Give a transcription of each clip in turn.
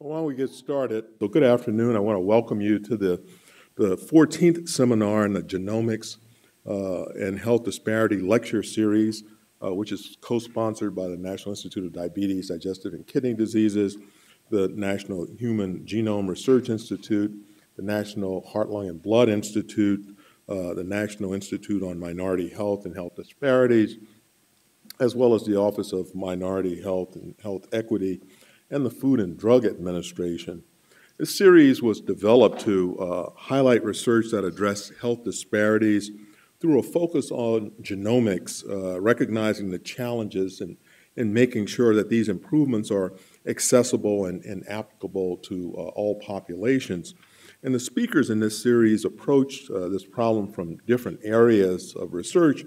Well, don't we get started? So good afternoon. I want to welcome you to the, the 14th seminar in the Genomics uh, and Health Disparity Lecture Series, uh, which is co-sponsored by the National Institute of Diabetes, Digestive and Kidney Diseases, the National Human Genome Research Institute, the National Heart, Lung, and Blood Institute, uh, the National Institute on Minority Health and Health Disparities, as well as the Office of Minority Health and Health Equity, and the Food and Drug Administration. This series was developed to uh, highlight research that addressed health disparities through a focus on genomics, uh, recognizing the challenges and, and making sure that these improvements are accessible and, and applicable to uh, all populations. And the speakers in this series approached uh, this problem from different areas of research,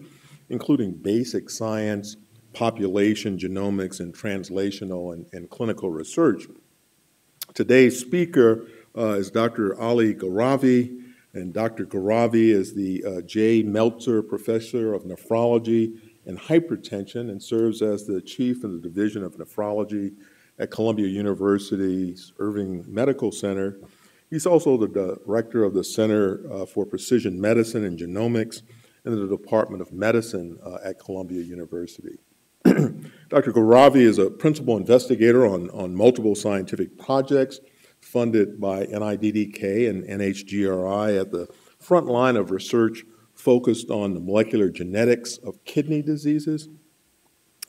including basic science, population genomics, and translational and, and clinical research. Today's speaker uh, is Dr. Ali Gharavi, and Dr. Gharavi is the uh, J. Meltzer Professor of Nephrology and Hypertension and serves as the Chief of the Division of Nephrology at Columbia University's Irving Medical Center. He's also the Director of the Center uh, for Precision Medicine and Genomics in the Department of Medicine uh, at Columbia University. Dr. Gharavi is a principal investigator on, on multiple scientific projects funded by NIDDK and NHGRI at the front line of research focused on the molecular genetics of kidney diseases.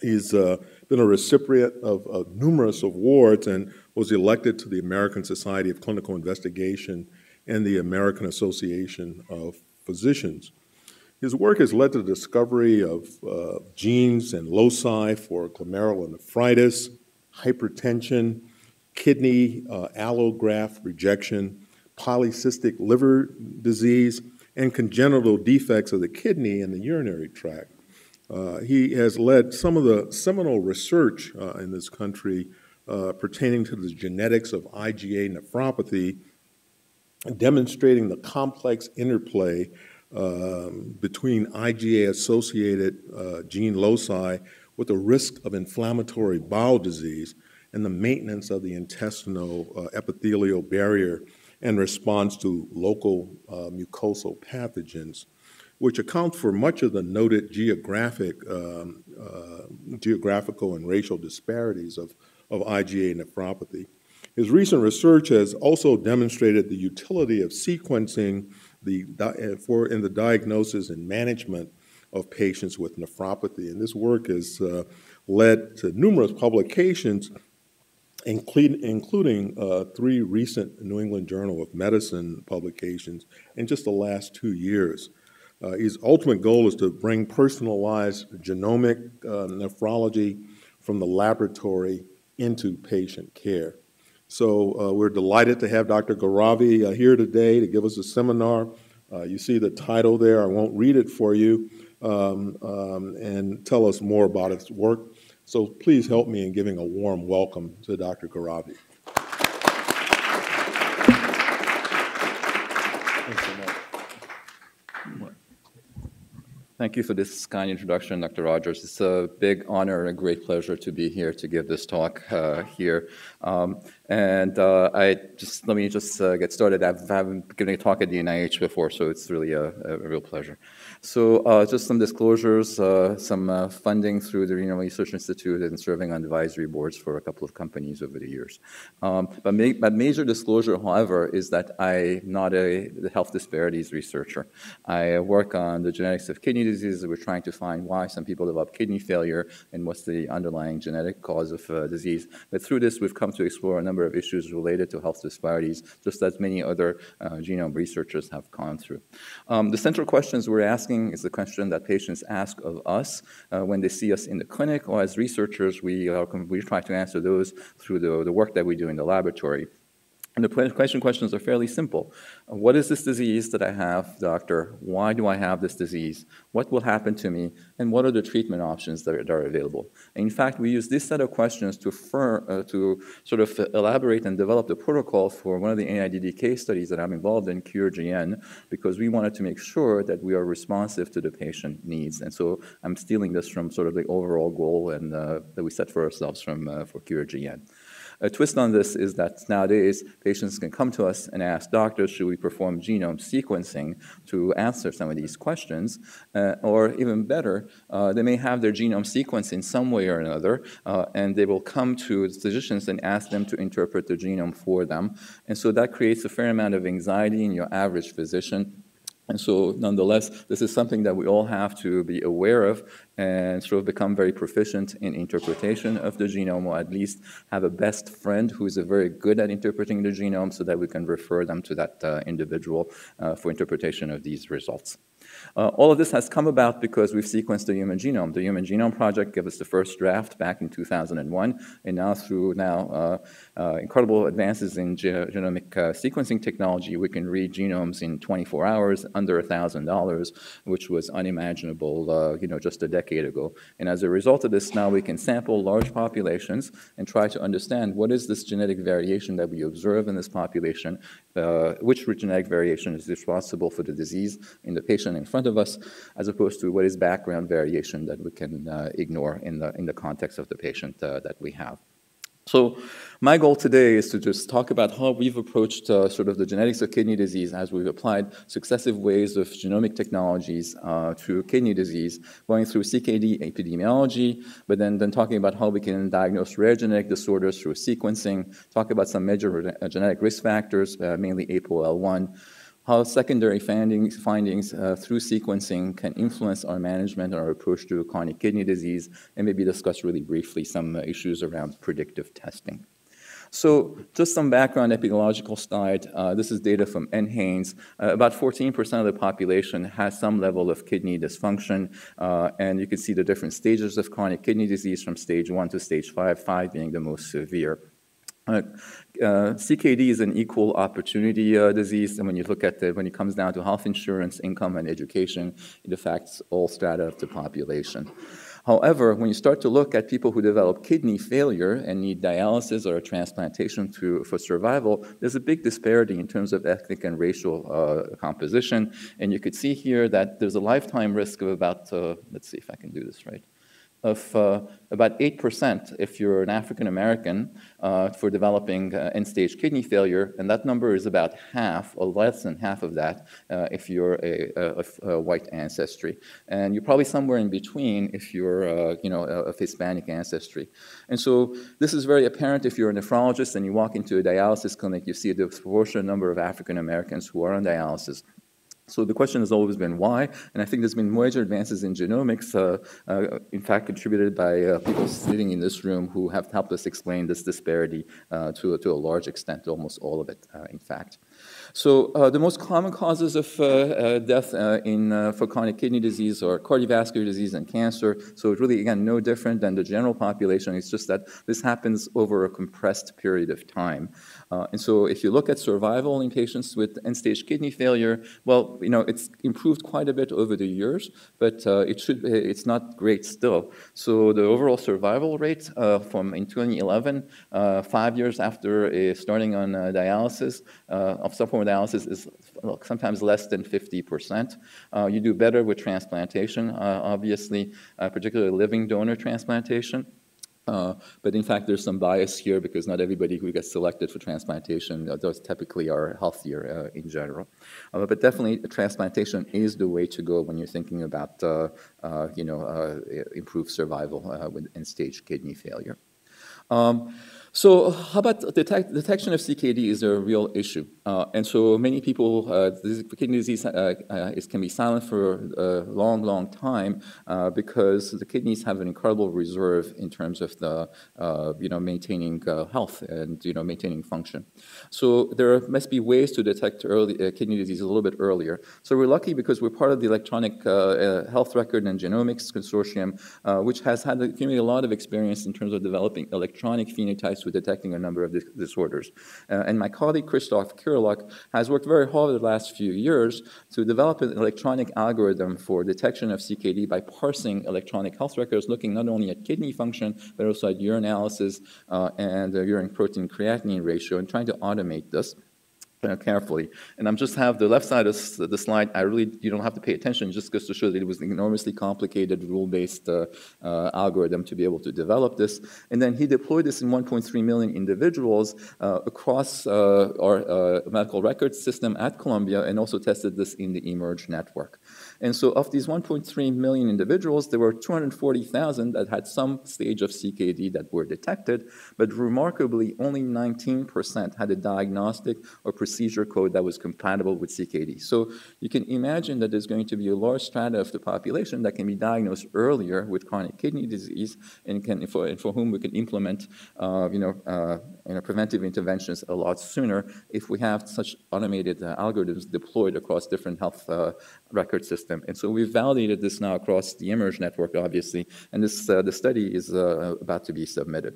He's uh, been a recipient of, of, numerous awards and was elected to the American Society of Clinical Investigation and the American Association of Physicians. His work has led to the discovery of uh, genes and loci for glomerulonephritis, hypertension, kidney uh, allograft rejection, polycystic liver disease, and congenital defects of the kidney and the urinary tract. Uh, he has led some of the seminal research uh, in this country uh, pertaining to the genetics of IgA nephropathy, demonstrating the complex interplay between IgA associated uh, gene loci with the risk of inflammatory bowel disease and the maintenance of the intestinal uh, epithelial barrier in response to local uh, mucosal pathogens, which account for much of the noted geographic, um, uh, geographical and racial disparities of, of IgA nephropathy. His recent research has also demonstrated the utility of sequencing the, uh, for in the diagnosis and management of patients with nephropathy. And this work has uh, led to numerous publications, including, including uh, three recent New England Journal of Medicine publications in just the last two years. Uh, his ultimate goal is to bring personalized genomic uh, nephrology from the laboratory into patient care. So uh, we're delighted to have Dr. Gharavi uh, here today to give us a seminar. Uh, you see the title there. I won't read it for you um, um, and tell us more about his work. So please help me in giving a warm welcome to Dr. Gharavi. Thank you for this kind introduction, Dr. Rogers. It's a big honor and a great pleasure to be here to give this talk uh, here. Um, and uh, I just let me just uh, get started. I've, I haven't given a talk at the NIH before, so it's really a, a real pleasure. So uh, just some disclosures, uh, some uh, funding through the Renal Research Institute and serving on advisory boards for a couple of companies over the years. Um, but, ma but, major disclosure, however, is that I'm not a health disparities researcher. I work on the genetics of kidney disease. We're trying to find why some people develop kidney failure and what's the underlying genetic cause of uh, disease. But through this, we've come to explore a number of issues related to health disparities, just as many other uh, genome researchers have gone through. Um, the central questions we're asking is the question that patients ask of us uh, when they see us in the clinic, or as researchers, we, uh, we try to answer those through the, the work that we do in the laboratory. And the question questions are fairly simple. What is this disease that I have, doctor? Why do I have this disease? What will happen to me? And what are the treatment options that are, that are available? And in fact, we use this set of questions to, fir, uh, to sort of elaborate and develop the protocol for one of the NIDDK studies that I'm involved in, CureGN, because we wanted to make sure that we are responsive to the patient needs. And so I'm stealing this from sort of the overall goal and, uh, that we set for ourselves from, uh, for CureGN. A twist on this is that nowadays patients can come to us and ask doctors, should we perform genome sequencing to answer some of these questions? Uh, or even better, uh, they may have their genome sequenced in some way or another, uh, and they will come to physicians and ask them to interpret the genome for them. And so that creates a fair amount of anxiety in your average physician and so, nonetheless, this is something that we all have to be aware of and sort of become very proficient in interpretation of the genome, or at least have a best friend who is very good at interpreting the genome so that we can refer them to that uh, individual uh, for interpretation of these results. Uh, all of this has come about because we've sequenced the human genome. The Human Genome Project gave us the first draft back in 2001, and now through now uh, uh, incredible advances in ge genomic uh, sequencing technology, we can read genomes in 24 hours under $1,000, which was unimaginable, uh, you know, just a decade ago. And as a result of this, now we can sample large populations and try to understand what is this genetic variation that we observe in this population, which genetic variation is responsible for the disease in the patient in front of us, as opposed to what is background variation that we can uh, ignore in the, in the context of the patient uh, that we have. So my goal today is to just talk about how we've approached uh, sort of the genetics of kidney disease as we've applied successive ways of genomic technologies uh, to kidney disease, going through CKD epidemiology, but then, then talking about how we can diagnose rare genetic disorders through sequencing, talk about some major genetic risk factors, uh, mainly APOL1, how secondary findings, findings uh, through sequencing can influence our management and our approach to chronic kidney disease, and maybe discuss really briefly some uh, issues around predictive testing. So just some background epidemiological slide. Uh, this is data from NHANES. Uh, about 14% of the population has some level of kidney dysfunction, uh, and you can see the different stages of chronic kidney disease from stage one to stage five, five being the most severe. Uh, CKD is an equal opportunity uh, disease, and when you look at it, when it comes down to health insurance, income, and education, it affects all strata of the population. However, when you start to look at people who develop kidney failure and need dialysis or a transplantation to, for survival, there's a big disparity in terms of ethnic and racial uh, composition. And you could see here that there's a lifetime risk of about, uh, let's see if I can do this right, of uh, about 8% if you're an African American uh, for developing uh, end stage kidney failure, and that number is about half or less than half of that uh, if you're a, a, a, white ancestry. And you're probably somewhere in between if you're uh, you know, of Hispanic ancestry. And so this is very apparent if you're a nephrologist and you walk into a dialysis clinic, you see a disproportionate number of African Americans who are on dialysis. So the question has always been why, and I think there's been major advances in genomics, uh, uh, in fact contributed by uh, people sitting in this room who have helped us explain this disparity uh, to, to a large extent, almost all of it, uh, in fact. So uh, the most common causes of death in, for chronic kidney disease are cardiovascular disease and cancer. So it's really, again, no different than the general population. It's just that this happens over a compressed period of time. Uh, and so if you look at survival in patients with end-stage kidney failure, well, you know, it's improved quite a bit over the years, but it should, it's not great still. So the overall survival rate from in 2011, five years after starting on dialysis of some form hemodialysis is sometimes less than 50%. Uh, you do better with transplantation, uh, obviously, uh, particularly living donor transplantation. Uh, but in fact, there's some bias here because not everybody who gets selected for transplantation, uh, those typically are healthier uh, in general. Uh, but definitely, transplantation is the way to go when you're thinking about, uh, you know, improved survival with end-stage kidney failure. Um, so how about detect, detection of CKD is a real issue. Uh, and so many people, uh, kidney disease uh, uh, is, can be silent for a long, long time uh, because the kidneys have an incredible reserve in terms of the, uh, you know, maintaining health and, you know, maintaining function. So there must be ways to detect early kidney disease a little bit earlier. So we're lucky because we're part of the Electronic Health Record and Genomics Consortium, which has had accumulated a lot of experience in terms of developing electronic phenotypes with detecting a number of disorders. Uh, and my colleague Christoph Kiryluk has worked very hard over the last few years to develop an electronic algorithm for detection of CKD by parsing electronic health records, looking not only at kidney function, but also at urinalysis uh, and urine protein creatinine ratio, and trying to automate this. Carefully. And I'm just have the left side of the slide. I really you don't have to pay attention. Just goes to show that it was an enormously complicated rule-based uh, uh, algorithm to be able to develop this. And then he deployed this in 1.3 million individuals uh, across uh, our uh, medical records system at Columbia, and also tested this in the eMERGE network. And so, of these 1.3 million individuals, there were 240,000 that had some stage of CKD that were detected, but remarkably, only 19% had a diagnostic or procedure code that was compatible with CKD. So you can imagine that there's going to be a large strata of the population that can be diagnosed earlier with chronic kidney disease and, can, for, and for whom we can implement uh, you know, uh, you know, preventive interventions a lot sooner if we have such automated uh, algorithms deployed across different health uh, record systems. And so we've validated this now across the eMERGE network, obviously, and this, uh, the study is uh, about to be submitted.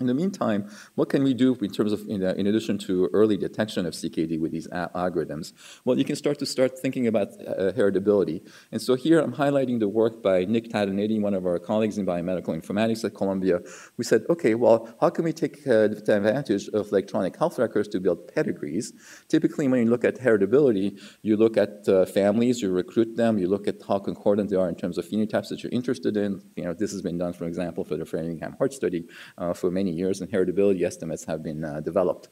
In the meantime, what can we do in terms of, in, uh, addition to early detection of CKD with these algorithms? Well, you can start to start thinking about uh, heritability. And so here I'm highlighting the work by Nick Tatonetti, one of our colleagues in biomedical informatics at Columbia. We said, okay, well, how can we take uh, advantage of electronic health records to build pedigrees? Typically, when you look at heritability, you look at uh, families, you recruit them, you look at how concordant they are in terms of phenotypes that you're interested in. You know, this has been done, for example, for the Framingham Heart Study uh, for many many years, and heritability estimates have been uh, developed.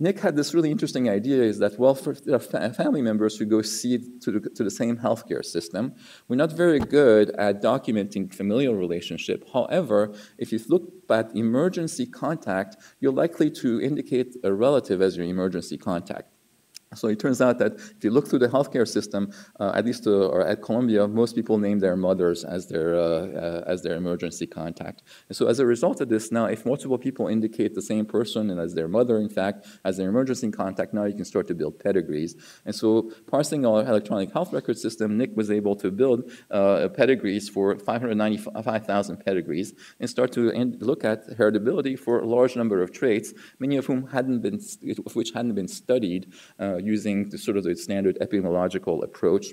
Nick had this really interesting idea is that, well, for family members who go see to the, to the same healthcare system, we're not very good at documenting familial relationship. However, if you look at emergency contact, you're likely to indicate a relative as your emergency contact. So it turns out that if you look through the healthcare system, uh, at least uh, or at Columbia, most people name their mothers as their uh, uh, as their emergency contact. And so as a result of this, now if multiple people indicate the same person and as their mother, in fact, as their emergency contact, now you can start to build pedigrees. And so parsing our electronic health record system, Nick was able to build uh, pedigrees for 595,000 pedigrees and start to look at heritability for a large number of traits, many of whom hadn't been, which hadn't been studied uh, using the sort of the standard epidemiological approach.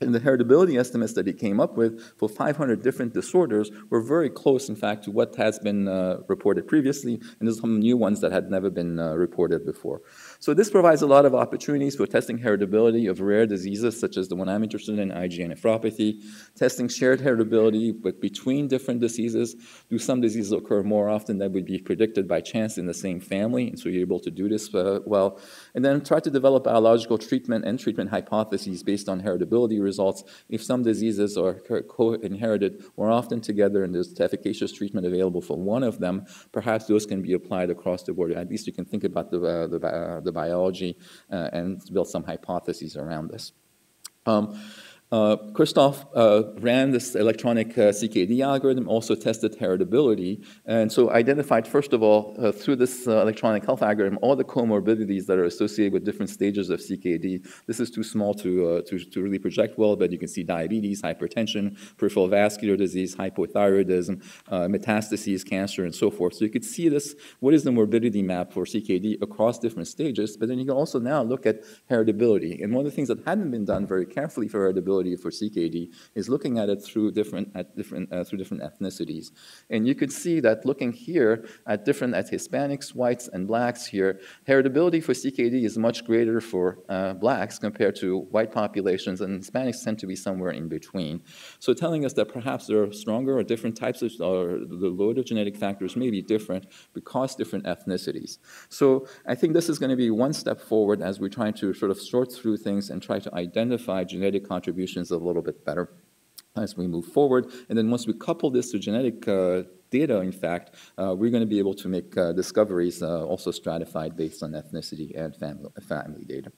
And the heritability estimates that he came up with for 500 different disorders were very close, in fact, to what has been uh, reported previously, and there's some new ones that had never been uh, reported before. So this provides a lot of opportunities for testing heritability of rare diseases, such as the one I'm interested in, IgA nephropathy, testing shared heritability but between different diseases. Do some diseases occur more often than would be predicted by chance in the same family? And so you're able to do this uh, well. And then try to develop biological treatment and treatment hypotheses based on heritability results. If some diseases are co-inherited more often together and there's efficacious treatment available for one of them, perhaps those can be applied across the board. At least you can think about the, uh, the, uh, the biology uh, and build some hypotheses around this. Um, uh, Christoph uh, ran this electronic uh, CKD algorithm, also tested heritability, and so identified, first of all, uh, through this uh, electronic health algorithm, all the comorbidities that are associated with different stages of CKD. This is too small to, uh, to, to, really project well, but you can see diabetes, hypertension, peripheral vascular disease, hypothyroidism, metastases, cancer, and so forth. So you could see this, what is the morbidity map for CKD across different stages, but then you can also now look at heritability. And one of the things that hadn't been done very carefully for heritability for CKD is looking at it through different, at different, uh, through different ethnicities. And you could see that looking here at different, at Hispanics, whites, and blacks here, heritability for CKD is much greater for uh, blacks compared to white populations, and Hispanics tend to be somewhere in between. So telling us that perhaps there are stronger or different types of, or the load of genetic factors may be different because different ethnicities. So I think this is going to be one step forward as we're trying to sort of sort through things and try to identify genetic contributions a little bit better as we move forward. And then once we couple this to genetic uh, data, in fact, uh, we're going to be able to make uh, discoveries uh, also stratified based on ethnicity and family, family data.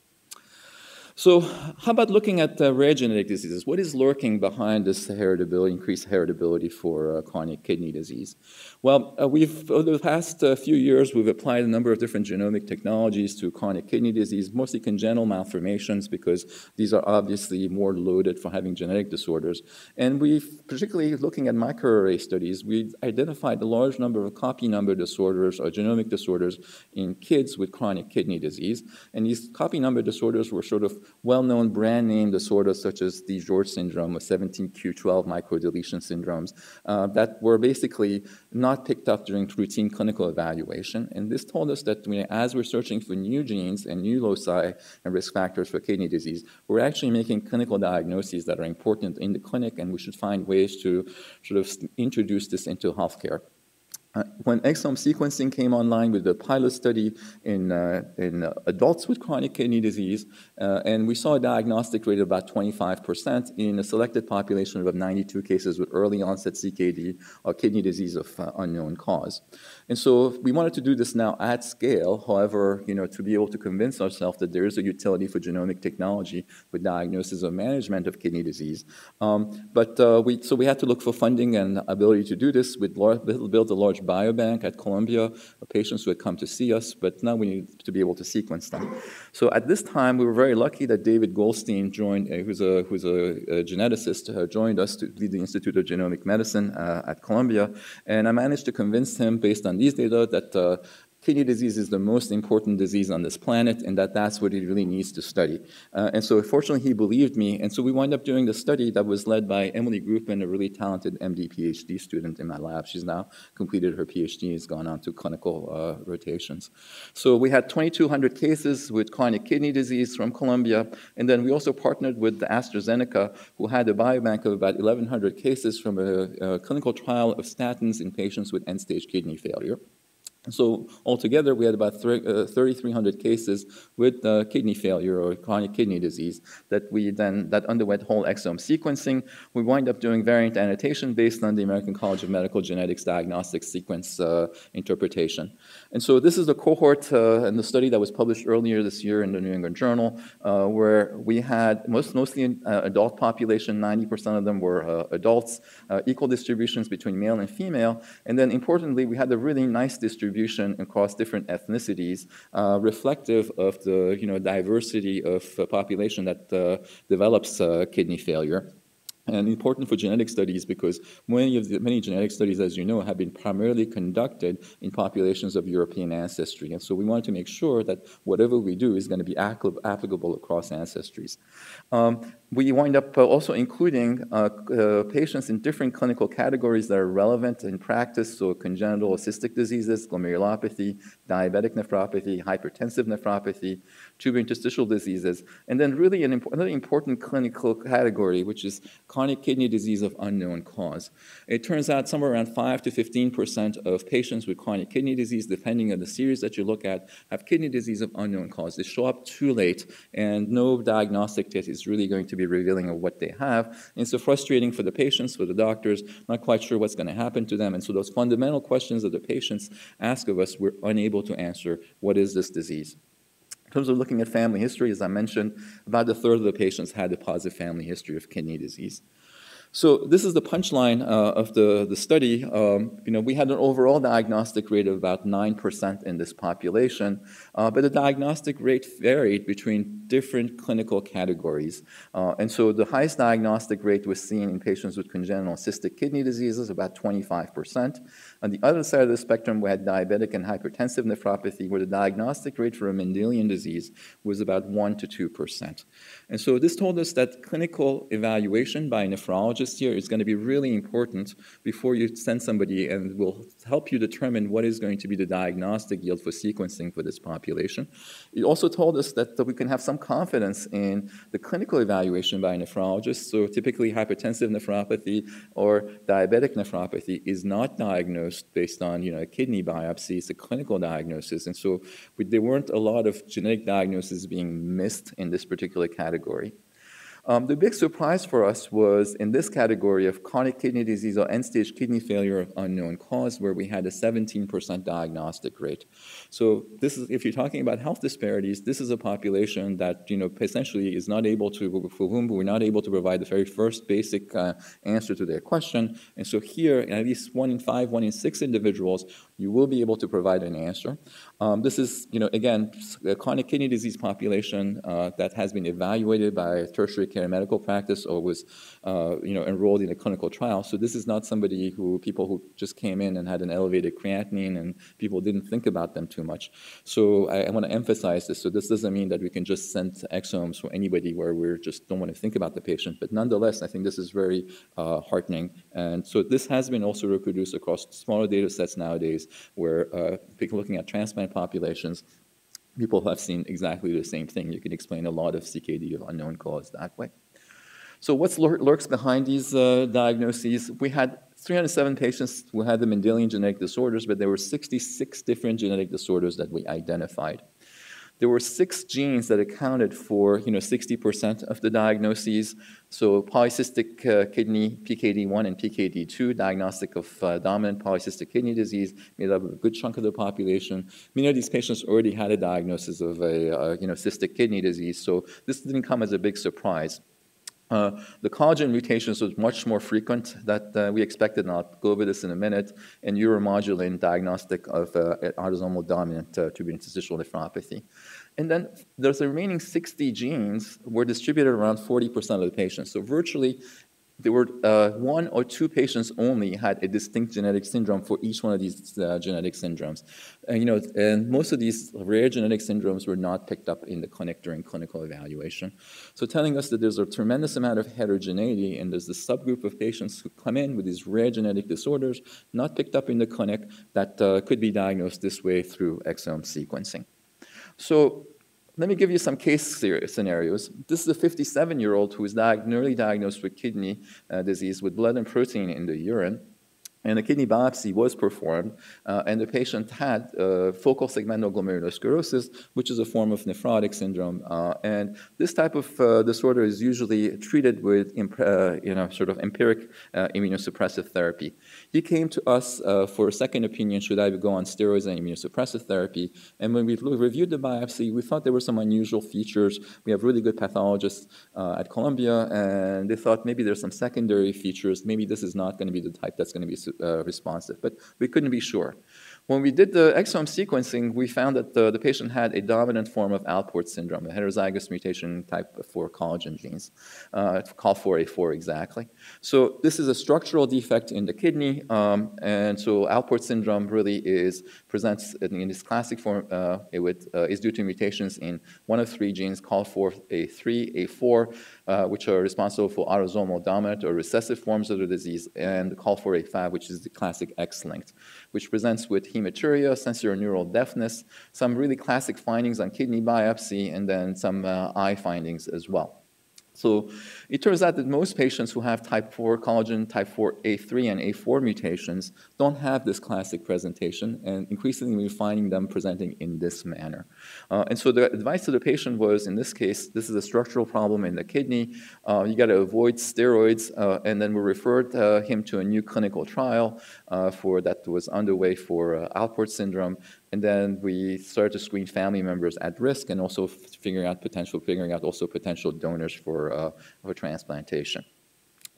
So how about looking at uh, rare genetic diseases? What is lurking behind this heritability, increased heritability for uh, chronic kidney disease? Well, uh, we've, over the past uh, few years, we've applied a number of different genomic technologies to chronic kidney disease, mostly congenital malformations, because these are obviously more loaded for having genetic disorders. And we've, particularly looking at microarray studies, we've identified a large number of copy number disorders or genomic disorders in kids with chronic kidney disease. And these copy number disorders were sort of well-known brand name disorders such as DiGeorge syndrome or 17q12 microdeletion syndromes uh, that were basically not picked up during routine clinical evaluation. And this told us that as we're searching for new genes and new loci and risk factors for kidney disease, we're actually making clinical diagnoses that are important in the clinic, and we should find ways to sort of introduce this into healthcare. Uh, when exome sequencing came online with the pilot study in, uh, in uh, adults with chronic kidney disease, uh, and we saw a diagnostic rate of about 25% in a selected population of 92 cases with early onset CKD or kidney disease of uh, unknown cause. And so we wanted to do this now at scale, however, you know, to be able to convince ourselves that there is a utility for genomic technology for diagnosis or management of kidney disease. Um, but uh, we, so we had to look for funding and ability to do this. We built a large biobank at Columbia of patients who had come to see us, but now we need to be able to sequence them. So at this time, we were very lucky that David Goldstein joined, uh, who's a, who's a, a geneticist, uh, joined us to lead the Institute of Genomic Medicine uh, at Columbia. And I managed to convince him, based on these data, that uh, kidney disease is the most important disease on this planet and that that's what he really needs to study. Uh, and so fortunately he believed me and so we wound up doing the study that was led by Emily Groopman, a really talented MD PhD student in my lab. She's now completed her PhD, has gone on to clinical uh, rotations. So we had 2,200 cases with chronic kidney disease from Columbia and then we also partnered with AstraZeneca who had a biobank of about 1,100 cases from a, a clinical trial of statins in patients with end-stage kidney failure. So altogether, we had about uh, 3,300 cases with uh, kidney failure or chronic kidney disease that we then that underwent whole exome sequencing. We wind up doing variant annotation based on the American College of Medical Genetics diagnostic sequence uh, interpretation. And so this is the cohort uh, and the study that was published earlier this year in the New England Journal, uh, where we had most, mostly uh, adult population, 90% of them were adults, equal distributions between male and female, and then importantly, we had a really nice distribution across different ethnicities, uh, reflective of the you know, diversity of population that uh, develops uh, kidney failure and important for genetic studies because many of the, many genetic studies, as you know, have been primarily conducted in populations of European ancestry. And so we want to make sure that whatever we do is going to be applicable across ancestries. Um, we wind up uh, also including uh, uh, patients in different clinical categories that are relevant in practice, so congenital cystic diseases, glomerulopathy, diabetic nephropathy, hypertensive nephropathy, tubulointerstitial diseases, and then really an another important clinical category, which is chronic kidney disease of unknown cause. It turns out somewhere around 5 to 15% of patients with chronic kidney disease, depending on the series that you look at, have kidney disease of unknown cause. They show up too late, and no diagnostic test is really going to be revealing of what they have. And so frustrating for the patients, for the doctors, not quite sure what's going to happen to them. And so those fundamental questions that the patients ask of us, we're unable to answer. What is this disease? In terms of looking at family history, as I mentioned, about a third of the patients had a positive family history of kidney disease. So this is the punchline uh, of the, the study. Um, you know, we had an overall diagnostic rate of about 9% in this population, uh, but the diagnostic rate varied between different clinical categories. Uh, and so the highest diagnostic rate was seen in patients with congenital cystic kidney diseases, about 25%. On the other side of the spectrum, we had diabetic and hypertensive nephropathy, where the diagnostic rate for a Mendelian disease was about 1 to 2%. And so this told us that clinical evaluation by a nephrologist here is going to be really important before you send somebody and will help you determine what is going to be the diagnostic yield for sequencing for this population. It also told us that, that we can have some confidence in the clinical evaluation by a nephrologist. So typically hypertensive nephropathy or diabetic nephropathy is not diagnosed based on you know, a kidney biopsy. It's a clinical diagnosis. And so we, there weren't a lot of genetic diagnoses being missed in this particular category. Um, the big surprise for us was in this category of chronic kidney disease or end-stage kidney failure of unknown cause, where we had a 17% diagnostic rate. So this is, if you're talking about health disparities, this is a population that you know essentially is not able to, for whom we're not able to provide the very first basic uh, answer to their question. And so here, at least one in five, one in six individuals you will be able to provide an answer. Um, this is, you know, again, a chronic kidney disease population uh, that has been evaluated by tertiary care medical practice or was, uh, you know, enrolled in a clinical trial. So this is not somebody who people who just came in and had an elevated creatinine and people didn't think about them too much. So I, I want to emphasize this. So this doesn't mean that we can just send exomes for anybody where we just don't want to think about the patient. But nonetheless, I think this is very uh, heartening. And so this has been also reproduced across smaller data sets nowadays where uh, looking at transplant populations, people have seen exactly the same thing. You can explain a lot of CKD of unknown cause that way. So what lurks behind these uh, diagnoses? We had 307 patients who had the Mendelian genetic disorders, but there were 66 different genetic disorders that we identified there were six genes that accounted for you know 60% of the diagnoses. So polycystic uh, kidney, PKD1 and PKD2, diagnostic of uh, dominant polycystic kidney disease, made up a good chunk of the population. Many of these patients already had a diagnosis of a uh, you know cystic kidney disease, so this didn't come as a big surprise. Uh, the collagen mutations was much more frequent that uh, we expected, and I'll go over this in a minute, and uromodulin diagnostic of uh, autosomal dominant uh, tubular interstitial nephropathy. And then there's the remaining 60 genes were distributed around 40% of the patients. So virtually there were uh, one or two patients only had a distinct genetic syndrome for each one of these uh, genetic syndromes. And, you know, and most of these rare genetic syndromes were not picked up in the clinic during clinical evaluation. So telling us that there's a tremendous amount of heterogeneity and there's this subgroup of patients who come in with these rare genetic disorders not picked up in the clinic that uh, could be diagnosed this way through exome sequencing. So let me give you some case scenarios. This is a 57 year old who is diag- newly diagnosed with kidney uh, disease with blood and protein in the urine and a kidney biopsy was performed, uh, and the patient had uh, focal segmental glomerulosclerosis, which is a form of nephrotic syndrome. Uh, and this type of uh, disorder is usually treated with uh, you know, sort of empiric immunosuppressive therapy. He came to us for a second opinion should I go on steroids and immunosuppressive therapy? And when we reviewed the biopsy, we thought there were some unusual features. We have really good pathologists at Columbia, and they thought maybe there's some secondary features. Maybe this is not going to be the type that's going to be uh, responsive, but we couldn't be sure. When we did the exome sequencing, we found that the, the patient had a dominant form of Alport syndrome, a heterozygous mutation type 4 collagen genes, uh, COL4A4 exactly. So this is a structural defect in the kidney, um, and so Alport syndrome really is presents in, this classic form. Uh, it would, uh, is due to mutations in one of three genes, COL4A3, A4, uh, which are responsible for autosomal dominant or recessive forms of the disease, and COL4A5, which is the classic X-linked, which presents with hematuria, sensorineural deafness, some really classic findings on kidney biopsy, and then some uh, eye findings as well. So it turns out that most patients who have type 4 collagen, type 4 A3 and A4 mutations don't have this classic presentation, and increasingly we're finding them presenting in this manner. Uh, and so the advice to the patient was, in this case, this is a structural problem in the kidney. Uh, you got to avoid steroids, uh, and then we referred uh, him to a new clinical trial uh, for that was underway for uh, Alport syndrome, and then we started to screen family members at risk and also figuring out potential, figuring out also potential donors for, uh, for transplantation.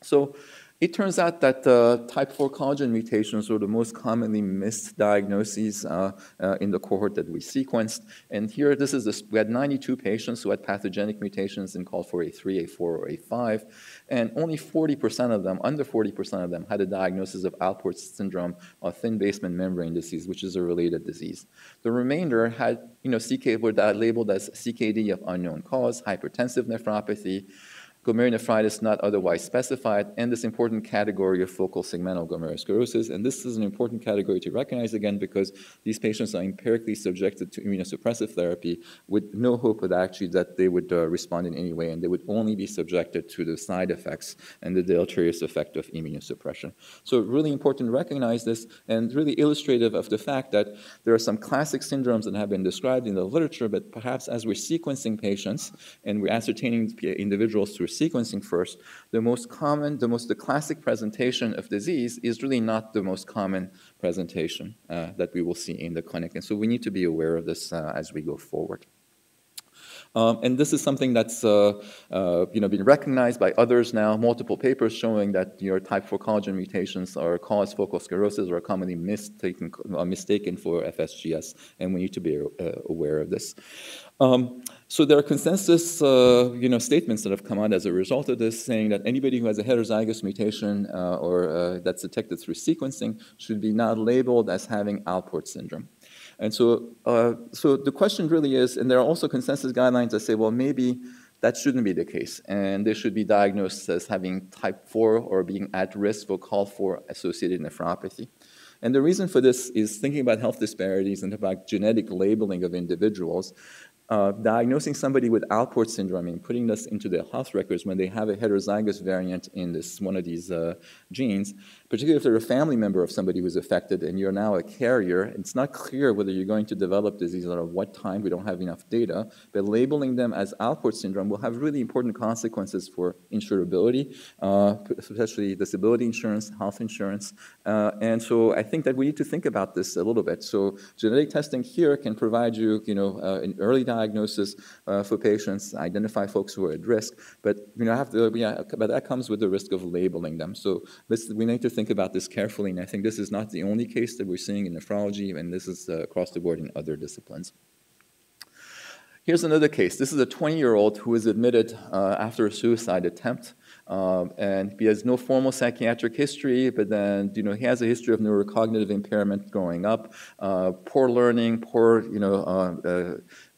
So it turns out that uh, type 4 collagen mutations were the most commonly missed diagnoses uh, uh, in the cohort that we sequenced. And here, this is this, we had 92 patients who had pathogenic mutations in COL4A3, A4, or A5, and only 40% of them, under 40% of them, had a diagnosis of Alport syndrome or thin basement membrane disease, which is a related disease. The remainder had, you know, CK were labeled as CKD of unknown cause, hypertensive nephropathy, glomerulonephritis not otherwise specified, and this important category of focal segmental glomerulosclerosis. And this is an important category to recognize again because these patients are empirically subjected to immunosuppressive therapy with no hope that actually that they would uh, respond in any way, and they would only be subjected to the side effects and the deleterious effect of immunosuppression. So really important to recognize this and really illustrative of the fact that there are some classic syndromes that have been described in the literature, but perhaps as we're sequencing patients and we're ascertaining individuals through sequencing first, the most common, the most the classic presentation of disease is really not the most common presentation uh, that we will see in the clinic. And so we need to be aware of this uh, as we go forward. Um, and this is something that's uh, uh, you know, been recognized by others now, multiple papers showing that your type 4 collagen mutations are cause focal sclerosis or are commonly mistaken, uh, mistaken for FSGS, and we need to be uh, aware of this. Um, so there are consensus, uh, you know, statements that have come out as a result of this, saying that anybody who has a heterozygous mutation uh, or uh, that's detected through sequencing should be not labeled as having Alport syndrome. And so, uh, so the question really is, and there are also consensus guidelines that say, well, maybe that shouldn't be the case, and they should be diagnosed as having type 4 or being at risk for COL4 associated nephropathy. And the reason for this is thinking about health disparities and about genetic labeling of individuals uh, diagnosing somebody with Alport syndrome and putting this into their health records when they have a heterozygous variant in this one of these uh, genes, particularly if they're a family member of somebody who's affected and you're now a carrier, it's not clear whether you're going to develop disease or at what time. We don't have enough data, but labeling them as Alport syndrome will have really important consequences for insurability, uh, especially disability insurance, health insurance, uh, and so I think that we need to think about this a little bit. So genetic testing here can provide you, you know, uh, an early diagnosis uh, for patients, identify folks who are at risk, but you know, have to, yeah, but that comes with the risk of labeling them. So this, we need to think about this carefully, and I think this is not the only case that we're seeing in nephrology, and this is uh, across the board in other disciplines. Here's another case. This is a 20-year-old who was admitted uh, after a suicide attempt. Um, and he has no formal psychiatric history, but then you know he has a history of neurocognitive impairment growing up, uh, poor learning, poor you know uh, uh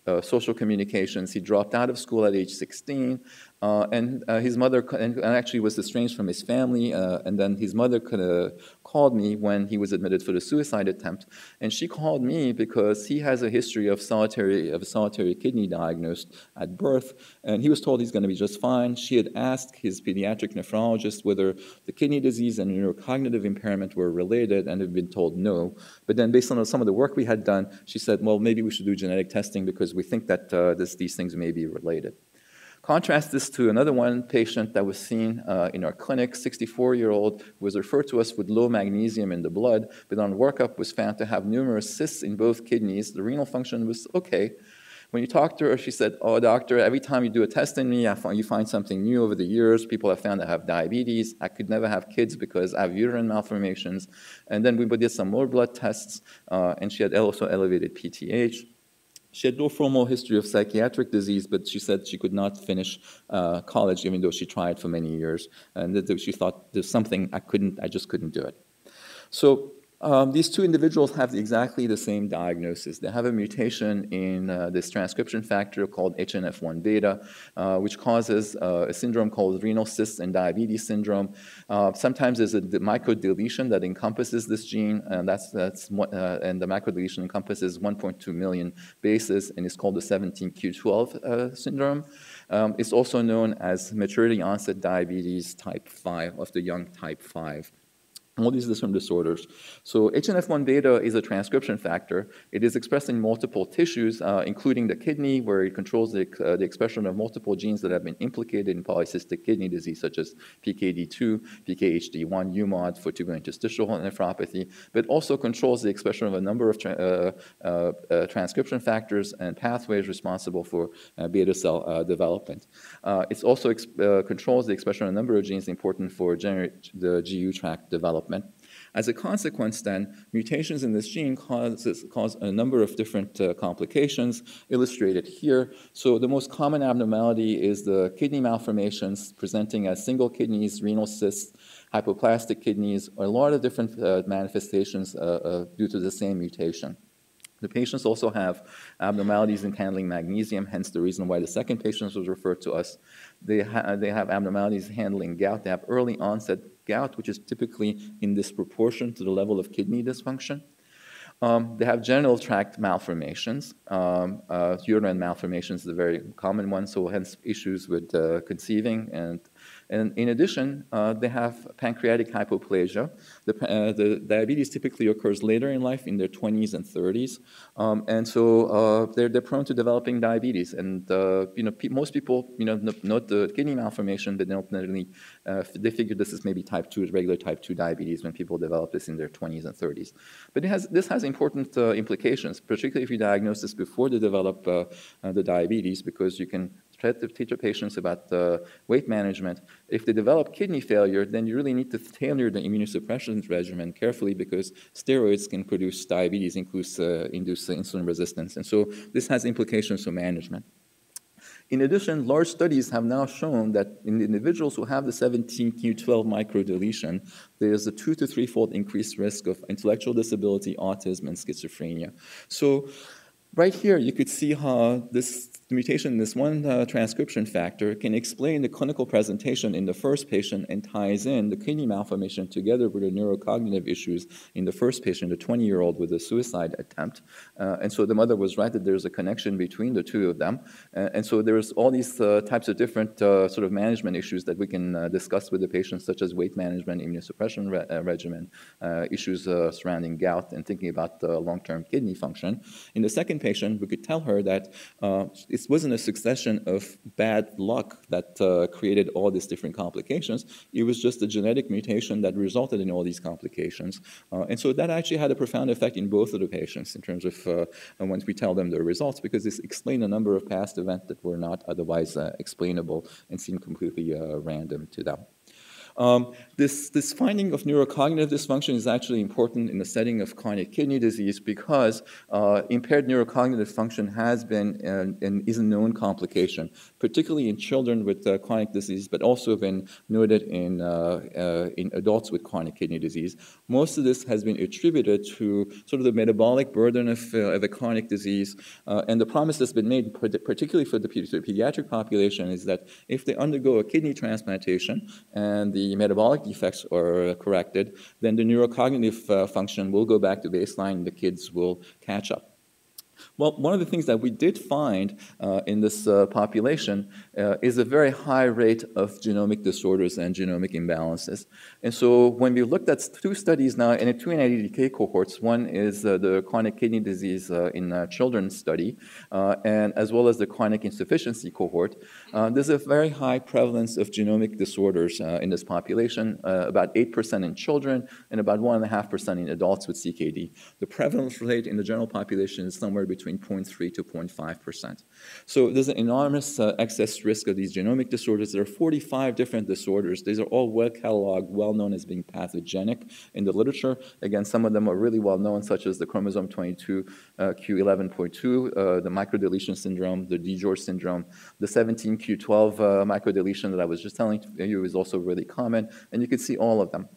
uh, social communications. He dropped out of school at age 16. Uh, and uh, his mother, and, actually was estranged from his family, uh, and then his mother called me when he was admitted for the suicide attempt, and she called me because he has a history of solitary of a solitary kidney diagnosed at birth, and he was told he's going to be just fine. She had asked his pediatric nephrologist whether the kidney disease and neurocognitive impairment were related, and had been told no. But then, based on some of the work we had done, she said, "Well, maybe we should do genetic testing because we think that uh, this, these things may be related." Contrast this to another one patient that was seen uh, in our clinic, 64-year-old, who was referred to us with low magnesium in the blood, but on workup was found to have numerous cysts in both kidneys. The renal function was okay. When you talked to her, she said, oh, doctor, every time you do a test in me, find, you find something new over the years. People have found I have diabetes. I could never have kids because I have uterine malformations. And then we did some more blood tests, uh, and she had also elevated PTH. She had no formal history of psychiatric disease, but she said she could not finish uh, college, even though she tried for many years, and that she thought there's something I couldn't, I just couldn't do it. So um, these two individuals have exactly the same diagnosis. They have a mutation in uh, this transcription factor called HNF1 beta, uh, which causes uh, a syndrome called renal cysts and diabetes syndrome. Uh, sometimes there's a microdeletion that encompasses this gene, and that's that's uh, and the microdeletion encompasses 1.2 million bases, and it's called the 17q12 uh, syndrome. Um, it's also known as maturity onset diabetes type 5 of the young type 5 all these different disorders. So HNF1 beta is a transcription factor. It is expressed in multiple tissues, uh, including the kidney, where it controls the, uh, the, expression of multiple genes that have been implicated in polycystic kidney disease, such as PKD2, PKHD1, UMOD for tubulointerstitial nephropathy, but also controls the expression of a number of tra uh, uh, uh transcription factors and pathways responsible for uh, beta cell development. it also controls the expression of a number of genes important for the GU tract development development. As a consequence, then, mutations in this gene causes, cause a number of different uh, complications illustrated here. So the most common abnormality is the kidney malformations presenting as single kidneys, renal cysts, hypoplastic kidneys, a lot of different uh, manifestations uh, uh due to the same mutation. The patients also have abnormalities in handling magnesium, hence the reason why the second patient was referred to us. They, ha they have abnormalities in handling gout. They have early onset gout, which is typically in disproportion to the level of kidney dysfunction. Um, they have genital tract malformations. Um, uh, uterine malformations is a very common one, so hence issues with uh, conceiving and And in addition, uh, they have pancreatic hypoplasia. The, uh, the, diabetes typically occurs later in life, in their 20s and 30s. Um, and so uh, they're, they're prone to developing diabetes. And uh, you know, pe most people you know, note the kidney malformation, but they don't necessarily, uh, they figure this is maybe type 2, regular type 2 diabetes when people develop this in their 20s and 30s. But has, this has important uh, implications, particularly if you diagnose this before they develop the diabetes, because you can try to teach your patients about uh, weight management. If they develop kidney failure, then you really need to tailor the immunosuppression regimen carefully because steroids can produce diabetes, uh, induce insulin resistance. And so this has implications for management. In addition, large studies have now shown that in individuals who have the 17q12 microdeletion, there is a two to threefold increased risk of intellectual disability, autism, and schizophrenia. So right here, you could see how this the mutation in this one uh, transcription factor can explain the clinical presentation in the first patient and ties in the kidney malformation together with the neurocognitive issues in the first patient, a 20 year old with a suicide attempt. Uh, and so the mother was right that there's a connection between the two of them. Uh, and so there's all these uh, types of different uh, sort of management issues that we can uh, discuss with the patients, such as weight management, immunosuppression re regimen, issues surrounding gout, and thinking about long term kidney function. In the second patient, we could tell her that it wasn't a succession of bad luck that uh, created all these different complications. It was just a genetic mutation that resulted in all these complications. Uh, and so that actually had a profound effect in both of the patients in terms of uh, once we tell them the results, because this explained a number of past events that were not otherwise uh, explainable and seemed completely uh, random to them. Um, this, this finding of neurocognitive dysfunction is actually important in the setting of chronic kidney disease because uh, impaired neurocognitive function has been and, and, is a known complication, particularly in children with uh, chronic disease, but also been noted in, uh, uh in adults with chronic kidney disease. Most of this has been attributed to sort of the metabolic burden of, uh, of a chronic disease, uh, and the promise that's been made, particularly for the pediatric population, is that if they undergo a kidney transplantation and the the metabolic defects are corrected, then the neurocognitive uh, function will go back to baseline, the kids will catch up. Well, one of the things that we did find uh, in this uh, population uh, is a very high rate of genomic disorders and genomic imbalances. And so when we looked at two studies now in two NIDDK cohorts, one is uh, the chronic kidney disease uh, in a children's study, uh, and as well as the chronic insufficiency cohort, there's a very high prevalence of genomic disorders in this population, about 8% in children and about 1.5% in adults with CKD. The prevalence rate in the general population is somewhere between 0.3 to 0.5%. So there's an enormous uh, excess risk of these genomic disorders. There are 45 different disorders. These are all well cataloged, well known as being pathogenic in the literature. Again, some of them are really well known, such as the chromosome 22 uh, Q11.2, uh, the microdeletion syndrome, the DiGeorge syndrome, the 17Q12 uh, microdeletion that I was just telling you is also really common, and you can see all of them.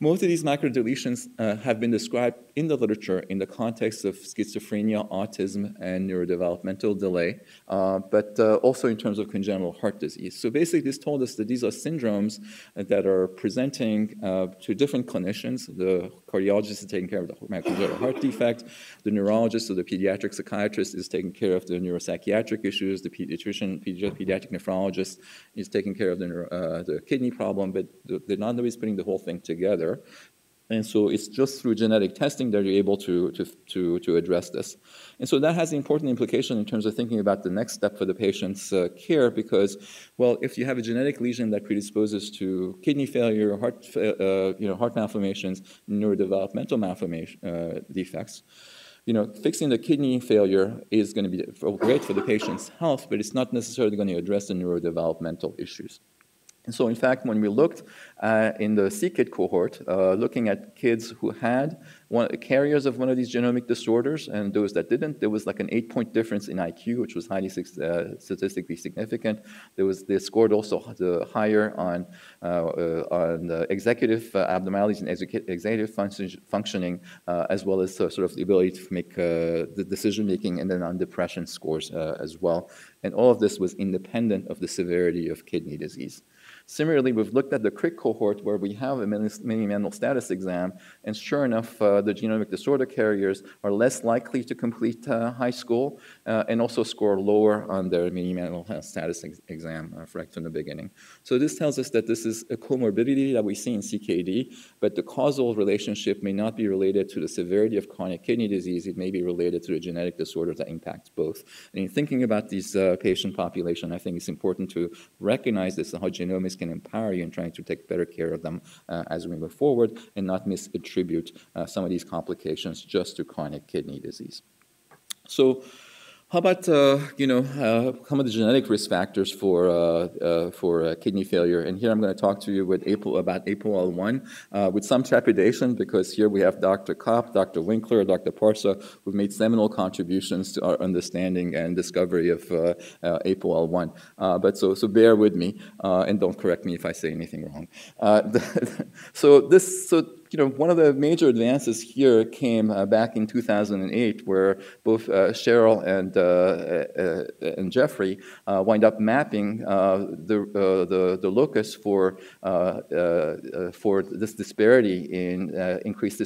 Most of these microdeletions uh, have been described in the literature in the context of schizophrenia, autism, and neurodevelopmental delay, uh, but uh, also in terms of congenital heart disease. So basically, this told us that these are syndromes that are presenting uh, to different clinicians. The cardiologist is taking care of the congenital heart defect, the neurologist or the pediatric psychiatrist is taking care of the neuropsychiatric issues, the pediatrician, pediatric nephrologist is taking care of the, uh, the kidney problem, but they're not always putting the whole thing together. And so it's just through genetic testing that you're able to, to, to, to address this. And so that has an important implication in terms of thinking about the next step for the patient's uh, care because, well, if you have a genetic lesion that predisposes to kidney failure, heart, uh, you know, heart malformations, neurodevelopmental malformation uh, defects, you know, fixing the kidney failure is going to be great for the patient's health, but it's not necessarily going to address the neurodevelopmental issues. And so, in fact, when we looked uh, in the CKID cohort, uh, looking at kids who had one, carriers of one of these genomic disorders and those that didn't, there was like an eight-point difference in IQ, which was highly uh, statistically significant. There was they scored also higher on uh, uh, on executive uh, abnormalities and executive function, functioning, as well as sort of the ability to make the decision making, and then on depression scores as well. And all of this was independent of the severity of kidney disease. Similarly, we've looked at the CRIC cohort where we have a mini mental status exam, and sure enough, uh, the genomic disorder carriers are less likely to complete uh, high school uh, and also score lower on their mini mental status ex exam uh, right from the beginning. So this tells us that this is a comorbidity that we see in CKD, but the causal relationship may not be related to the severity of chronic kidney disease. It may be related to a genetic disorder that impacts both. And in thinking about these uh, patient population, I think it's important to recognize this how genomics can empower you in trying to take better care of them uh, as we move forward and not misattribute uh, some of these complications just to chronic kidney disease. So how about uh, you know uh, some of the genetic risk factors for uh, uh for uh, kidney failure? And here I'm going to talk to you with APOL, about APOL1 uh, with some trepidation because here we have Dr. Kopp, Dr. Winkler, Dr. Parsa, who've made seminal contributions to our understanding and discovery of APOL1. but so so bear with me and don't correct me if I say anything wrong. so this so you know, one of the major advances here came uh, back in 2008, where both uh, Cheryl and, uh, uh and Jeffrey uh, wind up mapping uh, the, uh, the, the locus for, for this disparity in increased,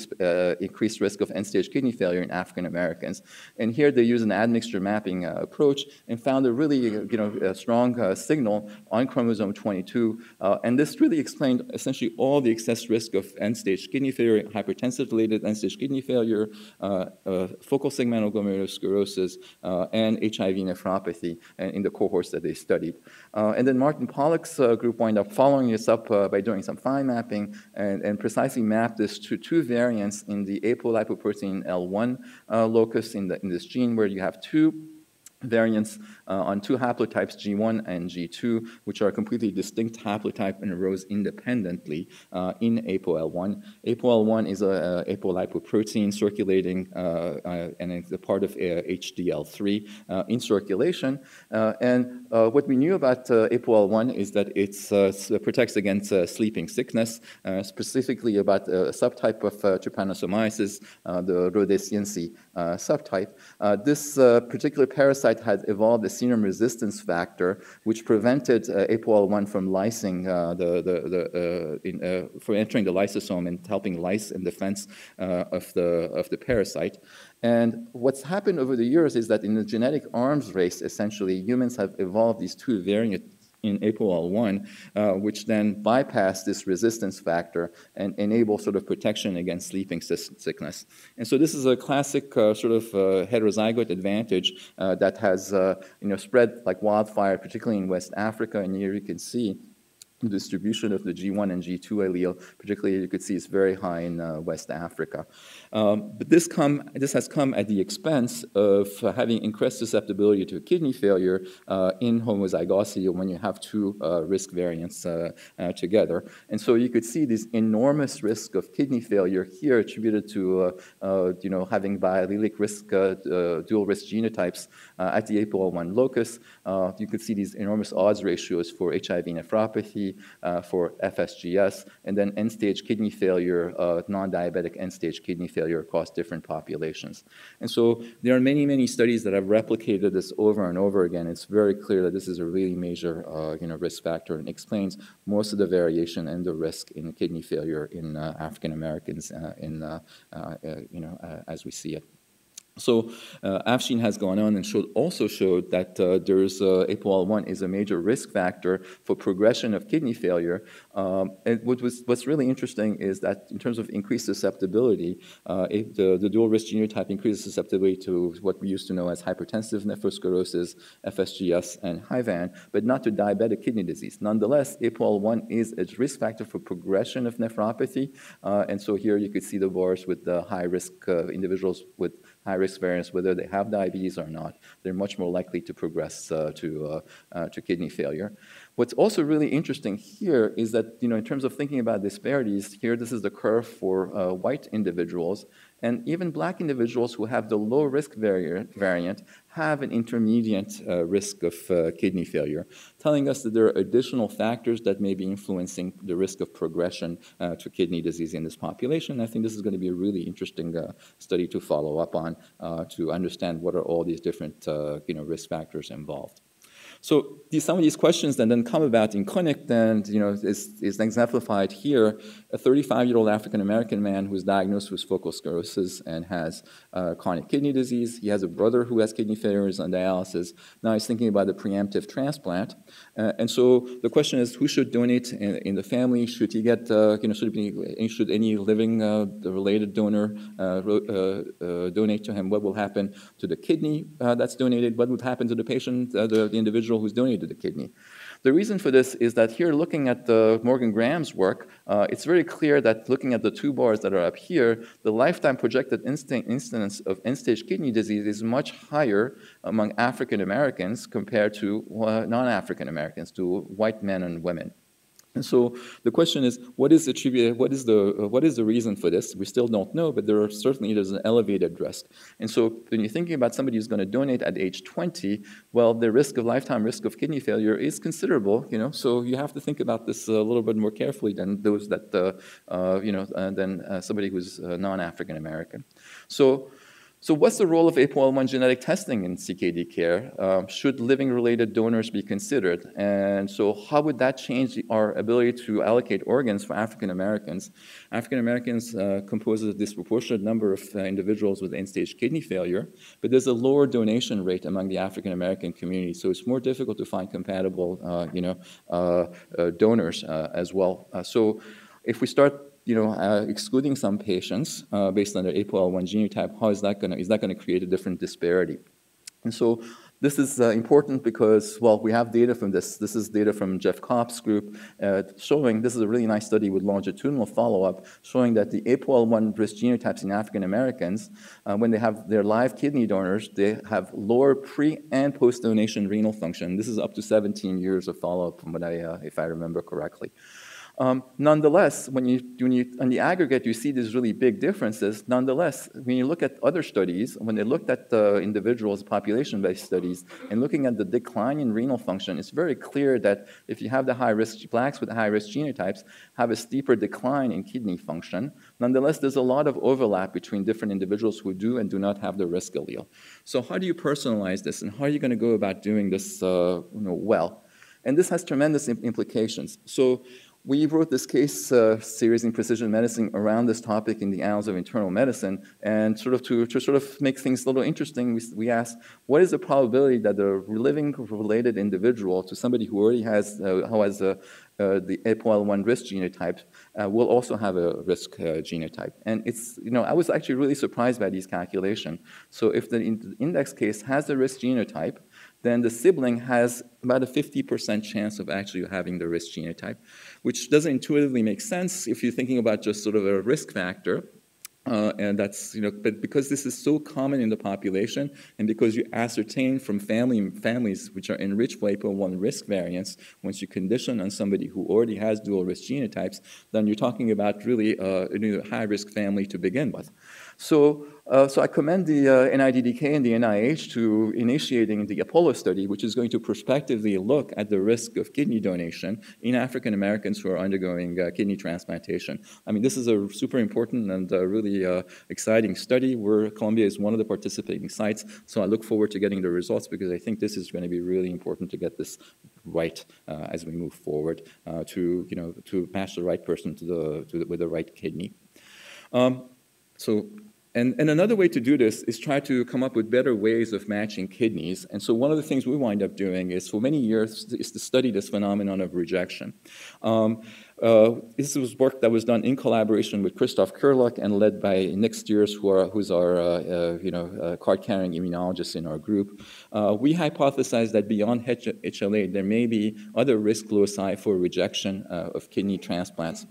increased risk of end-stage kidney failure in African Americans. And here they use an admixture mapping approach and found a really, you know, strong signal on chromosome 22. and this really explained essentially all the excess risk of end-stage kidney failure, hypertensive-related end-stage kidney failure, uh, uh, focal segmental glomerulosclerosis, uh, and HIV nephropathy in the cohorts that they studied. and then Martin Pollak's group wound up following this up by doing some fine mapping and, and precisely mapped this to two variants in the apolipoprotein L1 locus in, the, in this gene where you have two variants uh, on two haplotypes, G1 and G2, which are completely distinct haplotype and arose independently uh, in ApoL1. ApoL1 is a, a apolipoprotein circulating uh, uh and it's a part of HDL3 uh, uh, in circulation. and what we knew about ApoL1 is that it protects against sleeping sickness, specifically about a subtype of trypanosomiasis, the rhodesiense subtype. this particular parasite had evolved a serum resistance factor, which prevented uh, APOL1 from lysing uh, the, the, the uh, in, uh, for entering the lysosome and helping lyse in defense of, the, of the parasite. And what's happened over the years is that in the genetic arms race, essentially, humans have evolved these two variant in APOL1, uh, which then bypass this resistance factor and enable sort of protection against sleeping sickness. And so this is a classic uh, sort of uh, heterozygote advantage uh, that has uh, you know, spread like wildfire, particularly in West Africa. And here you can see distribution of the G1 and G2 allele, particularly you could see it's very high in uh, West Africa. Um, but this, come, this has come at the expense of uh, having increased susceptibility to kidney failure uh, in homozygosity when you have two uh, risk variants uh, uh, together. And so you could see this enormous risk of kidney failure here attributed to you know, having biallelic risk, dual risk genotypes at the APOL1 locus. You could see these enormous odds ratios for HIV nephropathy, uh, for FSGS, and then end-stage kidney failure, uh, non-diabetic end-stage kidney failure across different populations. And so there are many, many studies that have replicated this over and over again. It's very clear that this is a really major uh, you know, risk factor and explains most of the variation and the risk in kidney failure in uh, African Americans uh, in, uh, you know, as we see it. So uh, Afshin has gone on and showed, also showed that uh, there's uh, APOL1 is a major risk factor for progression of kidney failure. Um, and what was, what's really interesting is that in terms of increased susceptibility, uh, the, the, dual risk genotype increases susceptibility to what we used to know as hypertensive nephrosclerosis, FSGS, and HIVAN, but not to diabetic kidney disease. Nonetheless, APOL1 is a risk factor for progression of nephropathy. Uh, and so here you could see the bars with the high risk individuals with high risk variants, whether they have diabetes or not, they're much more likely to progress uh, to, uh, uh, to kidney failure. What's also really interesting here is that, you know, in terms of thinking about disparities, here this is the curve for white individuals, and even black individuals who have the low risk variant have an intermediate uh, risk of uh, kidney failure, telling us that there are additional factors that may be influencing the risk of progression uh, to kidney disease in this population. I think this is going to be a really interesting uh, study to follow up on uh, to understand what are all these different uh, you know, risk factors involved. So these, some of these questions that then come about in clinic then, you know, is, is exemplified here. A 35-year-old African-American man who's diagnosed with focal sclerosis and has uh, chronic kidney disease. He has a brother who has kidney failure is on dialysis. Now he's thinking about the preemptive transplant. Uh, and so the question is, who should donate in, in the family? Should he get, uh, you know, should, be, should any living uh, related donor uh, uh, donate to him? What will happen to the kidney that's donated? What would happen to the patient, the, the individual individual who's donated the kidney. The reason for this is that here, looking at the Morgan Grams' work, uh, it's very clear that looking at the two bars that are up here, the lifetime projected incidence of end-stage kidney disease is much higher among African Americans compared to uh, non-African Americans, to white men and women. And so the question is, what is? What is the uh, what is the reason for this? We still don't know, but there are certainly there's an elevated risk. And so when you're thinking about somebody who's going to donate at age 20, well, the risk of lifetime risk of kidney failure is considerable. You know, so you have to think about this a little bit more carefully than those that uh, uh, you know uh, than uh, somebody who's uh, non-African American. So so what's the role of APOL1 genetic testing in CKD care? Um, should living-related donors be considered? And so how would that change our ability to allocate organs for African Americans? African Americans uh, compose a disproportionate number of uh, individuals with end-stage kidney failure, but there's a lower donation rate among the African American community, so it's more difficult to find compatible, uh, you know, uh, uh, donors uh, as well. so if we start you know, uh, excluding some patients uh, based on their APOL1 genotype, how is that going to, is that going to create a different disparity? And so this is uh, important because, well, we have data from this. This is data from Jeff Kopp's group uh, showing, this is a really nice study with longitudinal follow-up, showing that the APOL1 risk genotypes in African Americans, uh, when they have their live kidney donors, they have lower pre and post-donation renal function. This is up to 17 years of follow-up, from what I, uh, if I remember correctly. Um, nonetheless, when you, when you, on the aggregate, you see these really big differences. Nonetheless, when you look at other studies, when they looked at the individuals, population-based studies, and looking at the decline in renal function, it's very clear that if you have the high-risk, blacks with high-risk genotypes have a steeper decline in kidney function. Nonetheless, there's a lot of overlap between different individuals who do and do not have the risk allele. So how do you personalize this, and how are you going to go about doing this uh, you know, well? And this has tremendous implications. So we wrote this case uh, series in precision medicine around this topic in the Annals of Internal Medicine, and sort of to, to sort of make things a little interesting, we, we asked, what is the probability that a living related individual to somebody who already has, uh, who has a, uh, the APOL1 risk genotype uh, will also have a risk uh, genotype. And it's, you know, I was actually really surprised by these calculations. So if the in index case has the risk genotype, then the sibling has about a 50% chance of actually having the risk genotype, which doesn't intuitively make sense if you're thinking about just sort of a risk factor. Uh, and that's, you know, but because this is so common in the population, and because you ascertain from family families which are enriched for APOL1 risk variants, once you condition on somebody who already has dual risk genotypes, then you're talking about really uh, a new high risk family to begin with. So, uh, so I commend the uh, NIDDK and the NIH to initiating the Apollo study, which is going to prospectively look at the risk of kidney donation in African Americans who are undergoing uh, kidney transplantation. I mean, this is a super important and uh, really uh, exciting study where Columbia is one of the participating sites. So I look forward to getting the results because I think this is going to be really important to get this right uh, as we move forward to, you know, to match the right person to the, to the with the right kidney. Um, so and, and another way to do this is try to come up with better ways of matching kidneys. And so one of the things we wind up doing is for many years is to study this phenomenon of rejection. Um, uh, this was work that was done in collaboration with Christoph Kiryluk and led by Nick Steers, who are, who's our uh, uh, you know, uh, card-carrying immunologist in our group. Uh, we hypothesized that beyond HLA, there may be other risk loci for rejection uh, of kidney transplants.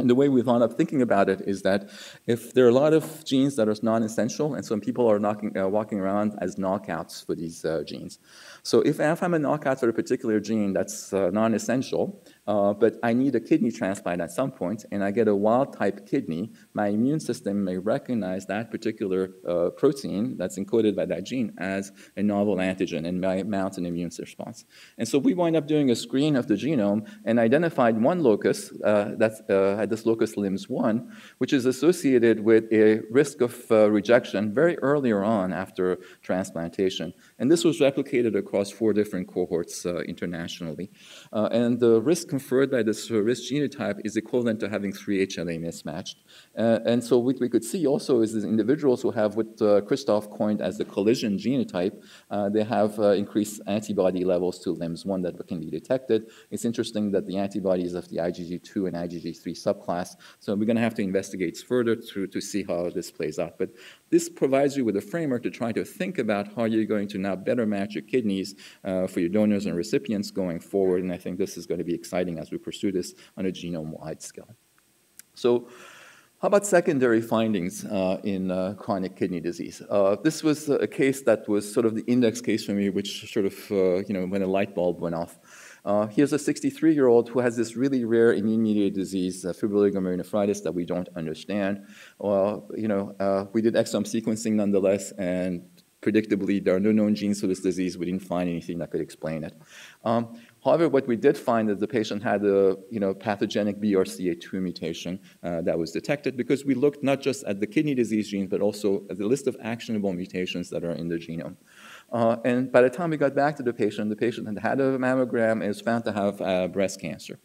And the way we wound up thinking about it is that if there are a lot of genes that are non-essential, and some people are knocking, uh, walking around as knockouts for these uh, genes. So if, I'm a knockout for a particular gene that's uh, non-essential, uh, but I need a kidney transplant at some point, and I get a wild type kidney, my immune system may recognize that particular uh, protein that's encoded by that gene as a novel antigen and may mount an immune response. And so we wind up doing a screen of the genome and identified one locus, uh, that's uh, this locus LIMS1, which is associated with a risk of uh, rejection very earlier on after transplantation. And this was replicated across four different cohorts uh, internationally. Uh, and the risk conferred by this risk genotype is equivalent to having three HLA mismatched. Uh, and so what we could see also is that individuals who have what uh, Christoph coined as the collision genotype, uh, they have uh, increased antibody levels to LIMS1 that can be detected. It's interesting that the antibodies of the IgG2 and IgG3 subclass, so we're going to have to investigate further to, to see how this plays out. But this provides you with a framework to try to think about how you're going to now better match your kidneys uh, for your donors and recipients going forward, and I think this is going to be exciting as we pursue this on a genome-wide scale. So how about secondary findings uh, in uh, chronic kidney disease? Uh, this was a case that was sort of the index case for me, which sort of, uh, you know, when a light bulb went off. Uh, here's a 63-year-old who has this really rare immune-mediated disease, uh, fibrillar glomerulonephritis, that we don't understand. Well, you know, we did exome sequencing nonetheless, and predictably, there are no known genes for this disease. We didn't find anything that could explain it. Um, However, what we did find is the patient had a you know, pathogenic BRCA2 mutation uh, that was detected because we looked not just at the kidney disease genes, but also at the list of actionable mutations that are in the genome. Uh, and by the time we got back to the patient, the patient had had a mammogram and was found to have uh, breast cancer.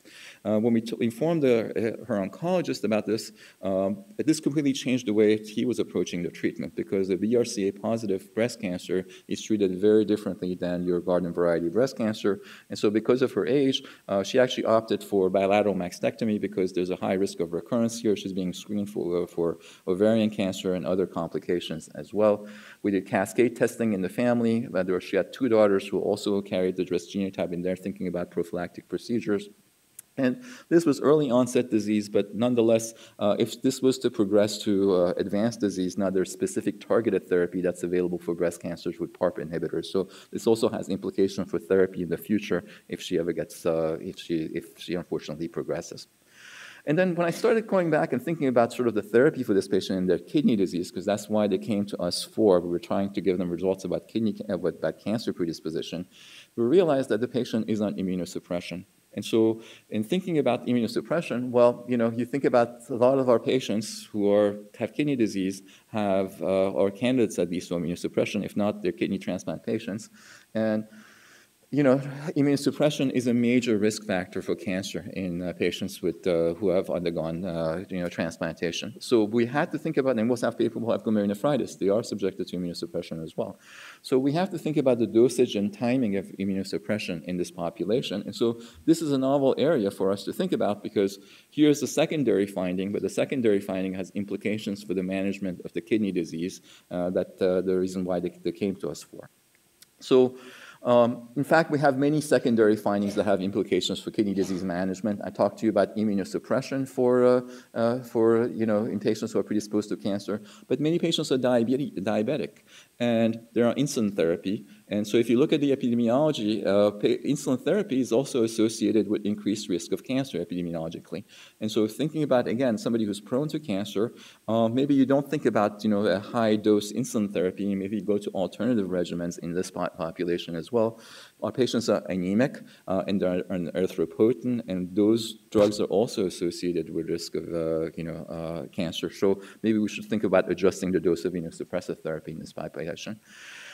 Uh, when we informed the, uh, her oncologist about this, um, this completely changed the way he was approaching the treatment because the BRCA positive breast cancer is treated very differently than your garden variety breast cancer. And so, because of her age, uh, she actually opted for bilateral mastectomy because there's a high risk of recurrence here. She's being screened for, uh, for ovarian cancer and other complications as well. We did cascade testing in the family. She had two daughters who also carried the DRIS genotype, and they're thinking about prophylactic procedures. And this was early onset disease, but nonetheless, uh, if this was to progress to uh, advanced disease, now there's specific targeted therapy that's available for breast cancers with PARP inhibitors. So this also has implication for therapy in the future if she ever gets, uh, if she, if she unfortunately progresses. And then when I started going back and thinking about sort of the therapy for this patient and their kidney disease, because that's why they came to us for, we were trying to give them results about kidney, about cancer predisposition, we realized that the patient is on immunosuppression. And so, in thinking about immunosuppression, well, you know, you think about a lot of our patients who are have kidney disease have uh, or candidates at least for immunosuppression, if not, they're kidney transplant patients, and you know, immunosuppression is a major risk factor for cancer in uh, patients with, uh, who have undergone, uh, you know, transplantation. So we had to think about, and most have people who have glomerulonephritis, they are subjected to immunosuppression as well. So we have to think about the dosage and timing of immunosuppression in this population. And so this is a novel area for us to think about because here's the secondary finding, but the secondary finding has implications for the management of the kidney disease uh, that uh, the reason why they, they came to us for. So um, in fact, we have many secondary findings that have implications for kidney disease management. I talked to you about immunosuppression for, uh, uh, for you know, in patients who are predisposed to cancer, but many patients are diabetic, and there are insulin therapy. And so if you look at the epidemiology, uh, insulin therapy is also associated with increased risk of cancer epidemiologically. And so thinking about, again, somebody who's prone to cancer, uh, maybe you don't think about, you know, a high-dose insulin therapy, maybe you go to alternative regimens in this population as well. Our patients are anemic uh, and they're erythropoietin, and those drugs are also associated with risk of, uh, you know, uh, cancer. So maybe we should think about adjusting the dose of immunosuppressive therapy in this population.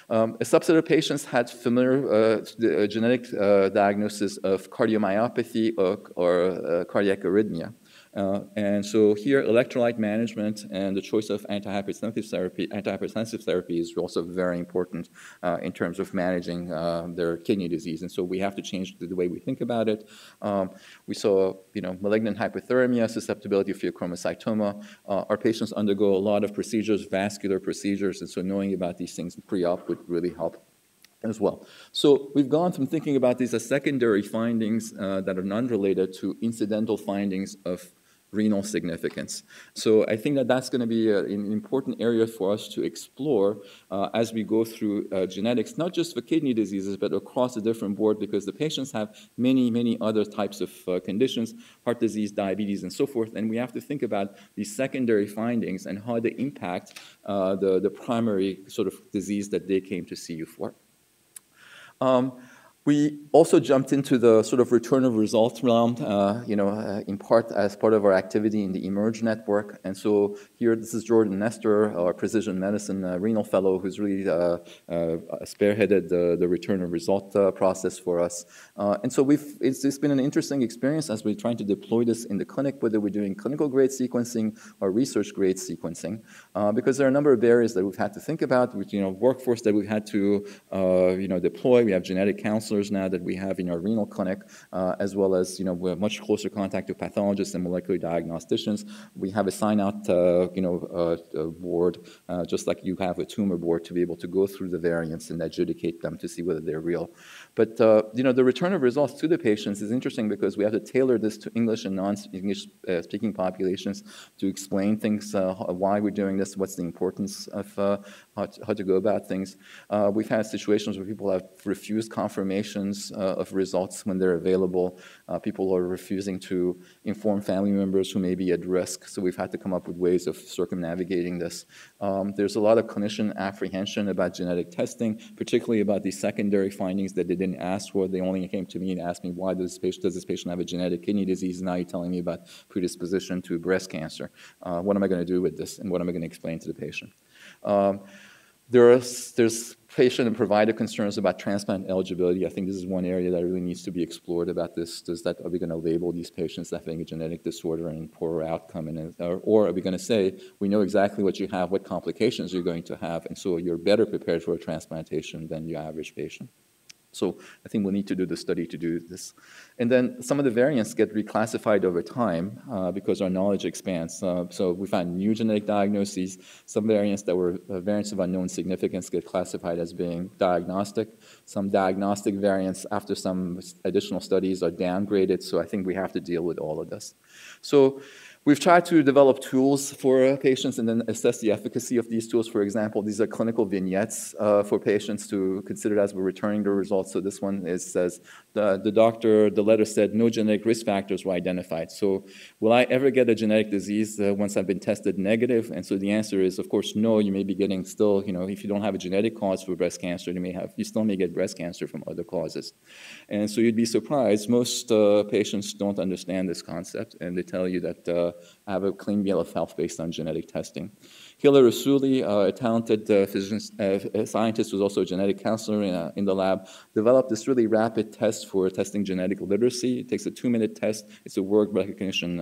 Um, a subset of patients had familiar uh, uh, genetic uh, diagnosis of cardiomyopathy or, or cardiac arrhythmia. Uh, and so here, electrolyte management and the choice of antihypertensive therapy, antihypertensive therapy is also very important uh, in terms of managing uh, their kidney disease. And so we have to change the, way we think about it. Um, we saw, you know, malignant hyperthermia, susceptibility to pheochromocytoma. Uh, our patients undergo a lot of procedures, vascular procedures, and so knowing about these things pre-op would really help as well. So we've gone from thinking about these as secondary findings uh, that are non-related to incidental findings of renal significance. So I think that that's going to be a, an important area for us to explore uh, as we go through uh, genetics, not just for kidney diseases, but across the different board, because the patients have many, many other types of uh, conditions, heart disease, diabetes, and so forth, and we have to think about these secondary findings and how they impact uh, the, the primary sort of disease that they came to see you for. Um, we also jumped into the sort of return of results realm, uh, you know, uh, in part as part of our activity in the eMERGE network. And so here, this is Jordan Nestor, our precision medicine uh, renal fellow, who's really uh, uh, spearheaded the, the return of result uh, process for us. and so we've, it's, it's been an interesting experience as we're trying to deploy this in the clinic, whether we're doing clinical grade sequencing or research grade sequencing, because there are a number of barriers that we've had to think about, with, you know, workforce that we've had to, you know, deploy. We have genetic counselors counselors now that we have in our renal clinic, uh, as well as you know we have much closer contact with pathologists and molecular diagnosticians. We have a sign-out uh, you know uh, board, uh, just like you have a tumor board, to be able to go through the variants and adjudicate them to see whether they're real. But uh, you know the return of results to the patients is interesting because we have to tailor this to English and non-English uh, speaking populations to explain things, why we're doing this, what's the importance of how to, how to go about things. we've had situations where people have refused confirmations uh, of results when they're available. Uh, people are refusing to inform family members who may be at risk, so we've had to come up with ways of circumnavigating this. Um, there's a lot of clinician apprehension about genetic testing, particularly about these secondary findings that they didn't ask for. They only came to me and asked me, why does this patient, does this patient have a genetic kidney disease? Now you're telling me about predisposition to breast cancer. Uh, what am I going to do with this, and what am I going to explain to the patient? Um, there's, there's patient and provider concerns about transplant eligibility. I think this is one area that really needs to be explored about this. Does that, are we going to label these patients having a genetic disorder and poorer outcome? And, or, or are we going to say, we know exactly what you have, what complications you're going to have, and so you're better prepared for a transplantation than your average patient? So I think we'll need to do the study to do this. And then some of the variants get reclassified over time uh, because our knowledge expands. Uh, so we find new genetic diagnoses. Some variants that were uh, variants of unknown significance get classified as being diagnostic. Some diagnostic variants, after some additional studies, are downgraded. So I think we have to deal with all of this. So We've tried to develop tools for patients and then assess the efficacy of these tools. For example, these are clinical vignettes uh, for patients to consider as we're returning the results. So this one is, says the, the doctor, the letter said no genetic risk factors were identified. So will I ever get a genetic disease uh, once I've been tested negative? And so the answer is, of course, no. You may be getting still, you know, if you don't have a genetic cause for breast cancer, you may have, you still may get breast cancer from other causes. And so you'd be surprised. Most uh, patients don't understand this concept, and they tell you that uh, have a clean bill of health based on genetic testing. Hila Rasouly, uh, a talented uh, physician, uh, scientist who's also a genetic counselor in, uh, in, the lab, developed this really rapid test for testing genetic literacy. It takes a two-minute test. It's a word recognition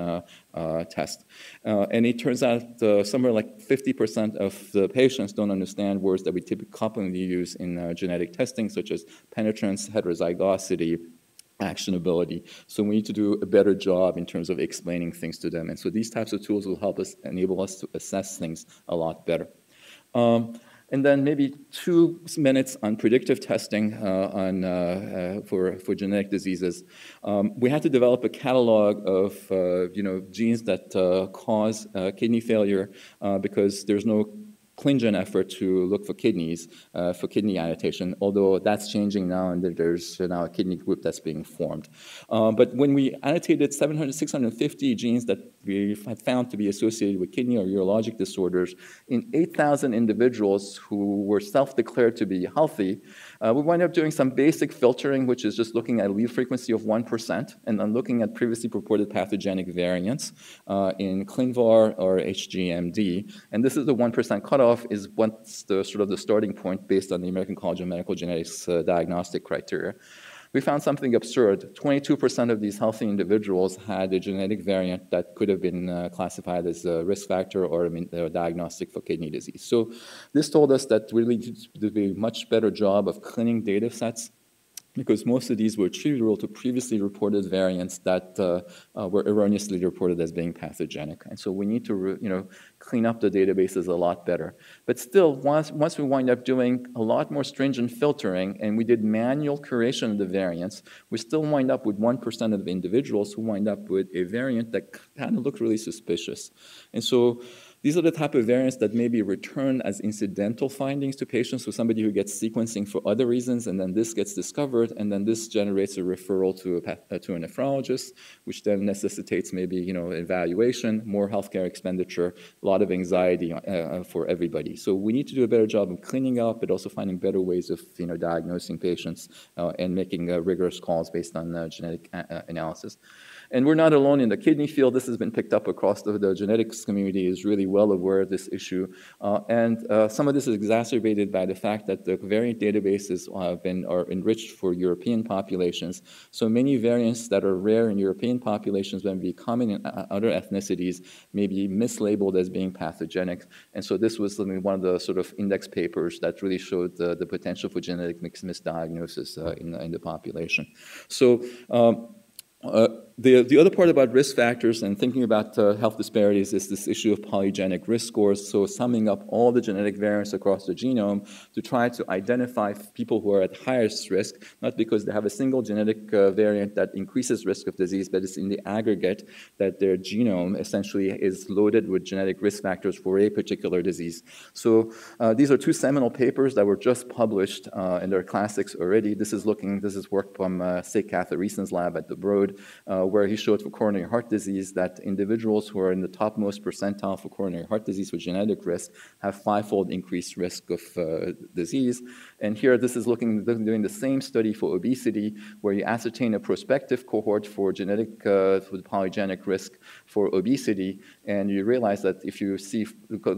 test. and it turns out somewhere like 50% of the patients don't understand words that we typically commonly use in genetic testing, such as penetrance, heterozygosity, actionability. So we need to do a better job in terms of explaining things to them. And so these types of tools will help us enable us to assess things a lot better. Um, and then maybe two minutes on predictive testing uh, on, uh, uh, for, for genetic diseases. Um, we had to develop a catalog of uh, you know, genes that uh, cause uh, kidney failure because there's no ClinGen effort to look for kidneys, uh, for kidney annotation, although that's changing now and there's now a kidney group that's being formed. Um, but when we annotated 700, 650 genes that we found to be associated with kidney or urologic disorders in 8,000 individuals who were self-declared to be healthy, uh, we wound up doing some basic filtering, which is just looking at allele frequency of 1% and then looking at previously purported pathogenic variants uh, in ClinVar or HGMD. And this is the 1% cutoff is what's the sort of the starting point based on the American College of Medical Genetics uh, diagnostic criteria. We found something absurd. 22% of these healthy individuals had a genetic variant that could have been uh, classified as a risk factor or a diagnostic for kidney disease. So this told us that we need to do a much better job of cleaning data sets because most of these were attributable to previously reported variants that uh, uh, were erroneously reported as being pathogenic. And so we need to, you know, clean up the databases a lot better. But still, once, once we wind up doing a lot more stringent filtering and we did manual curation of the variants, we still wind up with 1% of individuals who wind up with a variant that kind of looked really suspicious. And so these are the type of variants that may be returned as incidental findings to patients with somebody who gets sequencing for other reasons, and then this gets discovered, and then this generates a referral to a, uh, to a nephrologist, which then necessitates maybe you know evaluation, more healthcare expenditure, a lot of anxiety uh, uh, for everybody. So we need to do a better job of cleaning up, but also finding better ways of you know diagnosing patients uh, and making uh, rigorous calls based on uh, genetic analysis. And we're not alone in the kidney field. This has been picked up across the, the genetics community is really well aware of this issue. Uh, and uh, some of this is exacerbated by the fact that the variant databases have been are enriched for European populations. So many variants that are rare in European populations when be common in uh, other ethnicities may be mislabeled as being pathogenic. And so this was one of the sort of index papers that really showed the, the potential for genetic misdiagnosis uh, in, in the population. So um, uh, the, the other part about risk factors and thinking about uh, health disparities is this issue of polygenic risk scores. So, summing up all the genetic variants across the genome to try to identify people who are at highest risk, not because they have a single genetic uh, variant that increases risk of disease, but it's in the aggregate that their genome essentially is loaded with genetic risk factors for a particular disease. So, uh, these are two seminal papers that were just published uh, in their classics already. This is looking, this is work from uh, Sek Kathiresan's lab at the Broad. Where he showed for coronary heart disease that individuals who are in the topmost percentile for coronary heart disease with genetic risk have fivefold increased risk of uh, disease. And here, this is looking doing the same study for obesity, where you ascertain a prospective cohort for genetic uh, for polygenic risk for obesity, and you realize that if you see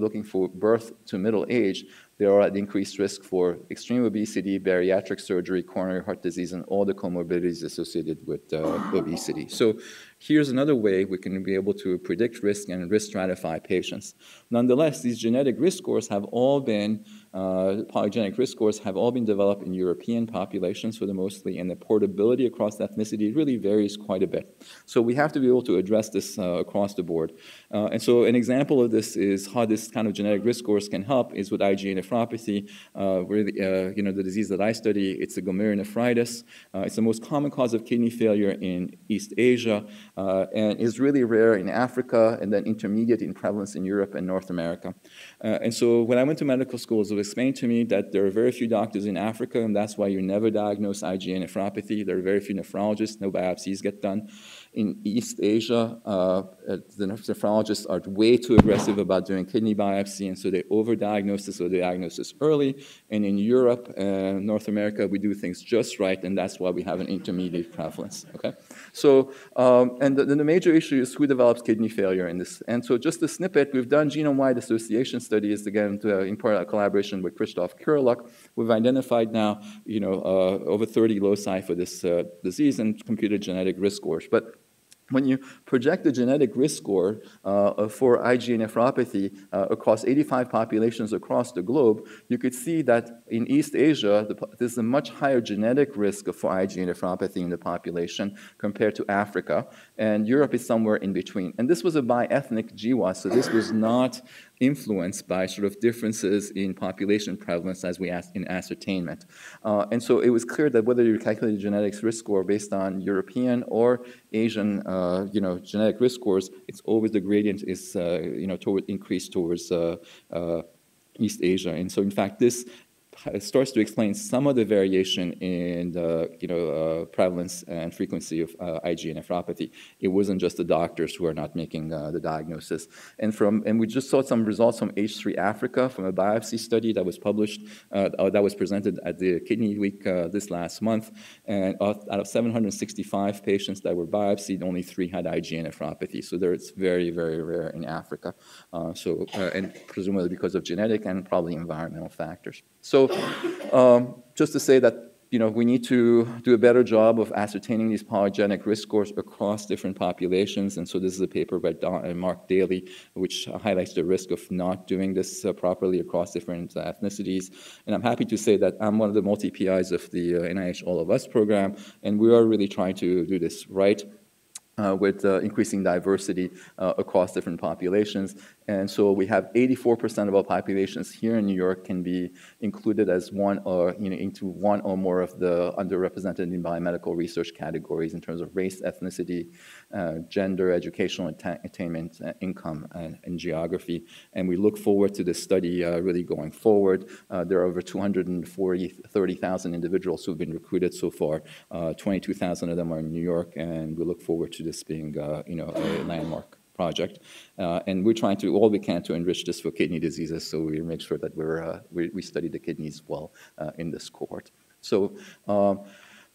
looking for birth to middle age, there are at increased risk for extreme obesity, bariatric surgery, coronary heart disease, and all the comorbidities associated with uh, obesity. So here's another way we can be able to predict risk and risk stratify patients. Nonetheless, these genetic risk scores have all been uh, polygenic risk scores have all been developed in European populations for the mostly, and the portability across ethnicity really varies quite a bit. So we have to be able to address this uh, across the board. Uh, and so an example of this is how this kind of genetic risk scores can help is with IgA nephropathy, uh, where the, uh, you know the disease that I study, it's a glomerulonephritis. Uh, it's the most common cause of kidney failure in East Asia, and is really rare in Africa, and then intermediate in prevalence in Europe and North America. and so when I went to medical school, they explained to me that there are very few doctors in Africa, and that's why you never diagnose IgA nephropathy. There are very few nephrologists, no biopsies get done. In East Asia, uh, uh, the nephrologists are way too aggressive about doing kidney biopsy, and so they overdiagnose this or they diagnose this early. And in Europe and North America, we do things just right, and that's why we have an intermediate prevalence. Okay, so um, and the, the, major issue is who develops kidney failure in this. And so, just a snippet: we've done genome-wide association studies again to, uh, in collaboration with Christoph Kiryluk. We've identified now, you know, uh, over 30 loci for this uh, disease and computed genetic risk scores, but when you project the genetic risk score uh, for IgA nephropathy uh, across 85 populations across the globe, you could see that in East Asia, the, there's a much higher genetic risk for IgA nephropathy in the population compared to Africa, and Europe is somewhere in between. And this was a bi-ethnic GWAS, so this was not influenced by sort of differences in population prevalence as we asked in ascertainment. Uh, and so it was clear that whether you calculate genetics risk score based on European or Asian, uh, you know, genetic risk scores, it's always the gradient is, uh, you know, toward increased towards uh, uh, East Asia. And so, in fact, this starts to explain some of the variation in the you know, uh, prevalence and frequency of uh, IgA nephropathy. It wasn't just the doctors who are not making uh, the diagnosis. And, from, and we just saw some results from H3 Africa from a biopsy study that was published, uh, uh, that was presented at the Kidney Week uh, this last month. And out of 765 patients that were biopsied, only three had IgA nephropathy. So there it's very, very rare in Africa. so, and presumably because of genetic and probably environmental factors. So um, just to say that you know, we need to do a better job of ascertaining these polygenic risk scores across different populations. And so this is a paper by Don, uh, Mark Daly, which highlights the risk of not doing this uh, properly across different uh, ethnicities. And I'm happy to say that I'm one of the multi-PIs of the uh, NIH All of Us program, and we are really trying to do this right uh, with uh, increasing diversity uh, across different populations. And so we have 84% of our populations here in New York can be included as one or, you know, into one or more of the underrepresented in biomedical research categories in terms of race, ethnicity, gender, educational attainment, uh, income, and, and, geography. And we look forward to this study uh, really going forward. there are over 230,000 individuals who have been recruited so far. 22,000 of them are in New York, and we look forward to this being, you know, a landmark project. Uh, and we're trying to do all we can to enrich this for kidney diseases, so we make sure that we're, uh, we, we, study the kidneys well uh, in this cohort. So um,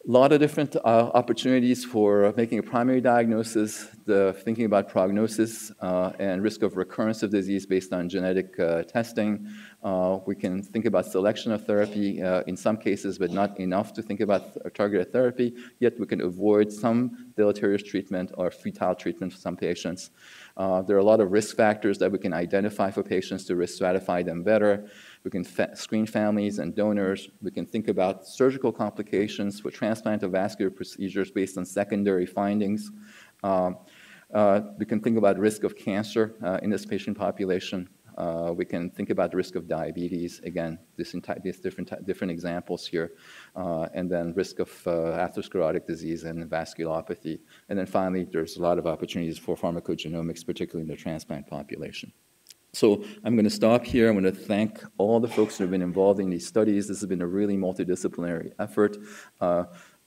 a lot of different uh, opportunities for making a primary diagnosis, the thinking about prognosis uh, and risk of recurrence of disease based on genetic uh, testing. Uh, we can think about selection of therapy uh, in some cases, but not enough to think about th targeted therapy. Yet we can avoid some deleterious treatment or futile treatment for some patients. Uh, there are a lot of risk factors that we can identify for patients to risk stratify them better. We can fa screen families and donors. We can think about surgical complications for transplant or vascular procedures based on secondary findings. Um, uh, we can think about risk of cancer uh, in this patient population. Uh, we can think about the risk of diabetes. Again, this these different, different examples here. Uh, and then risk of uh, atherosclerotic disease and vasculopathy. And then finally, there's a lot of opportunities for pharmacogenomics, particularly in the transplant population. So I'm going to stop here. I'm going to thank all the folks who have been involved in these studies. This has been a really multidisciplinary effort.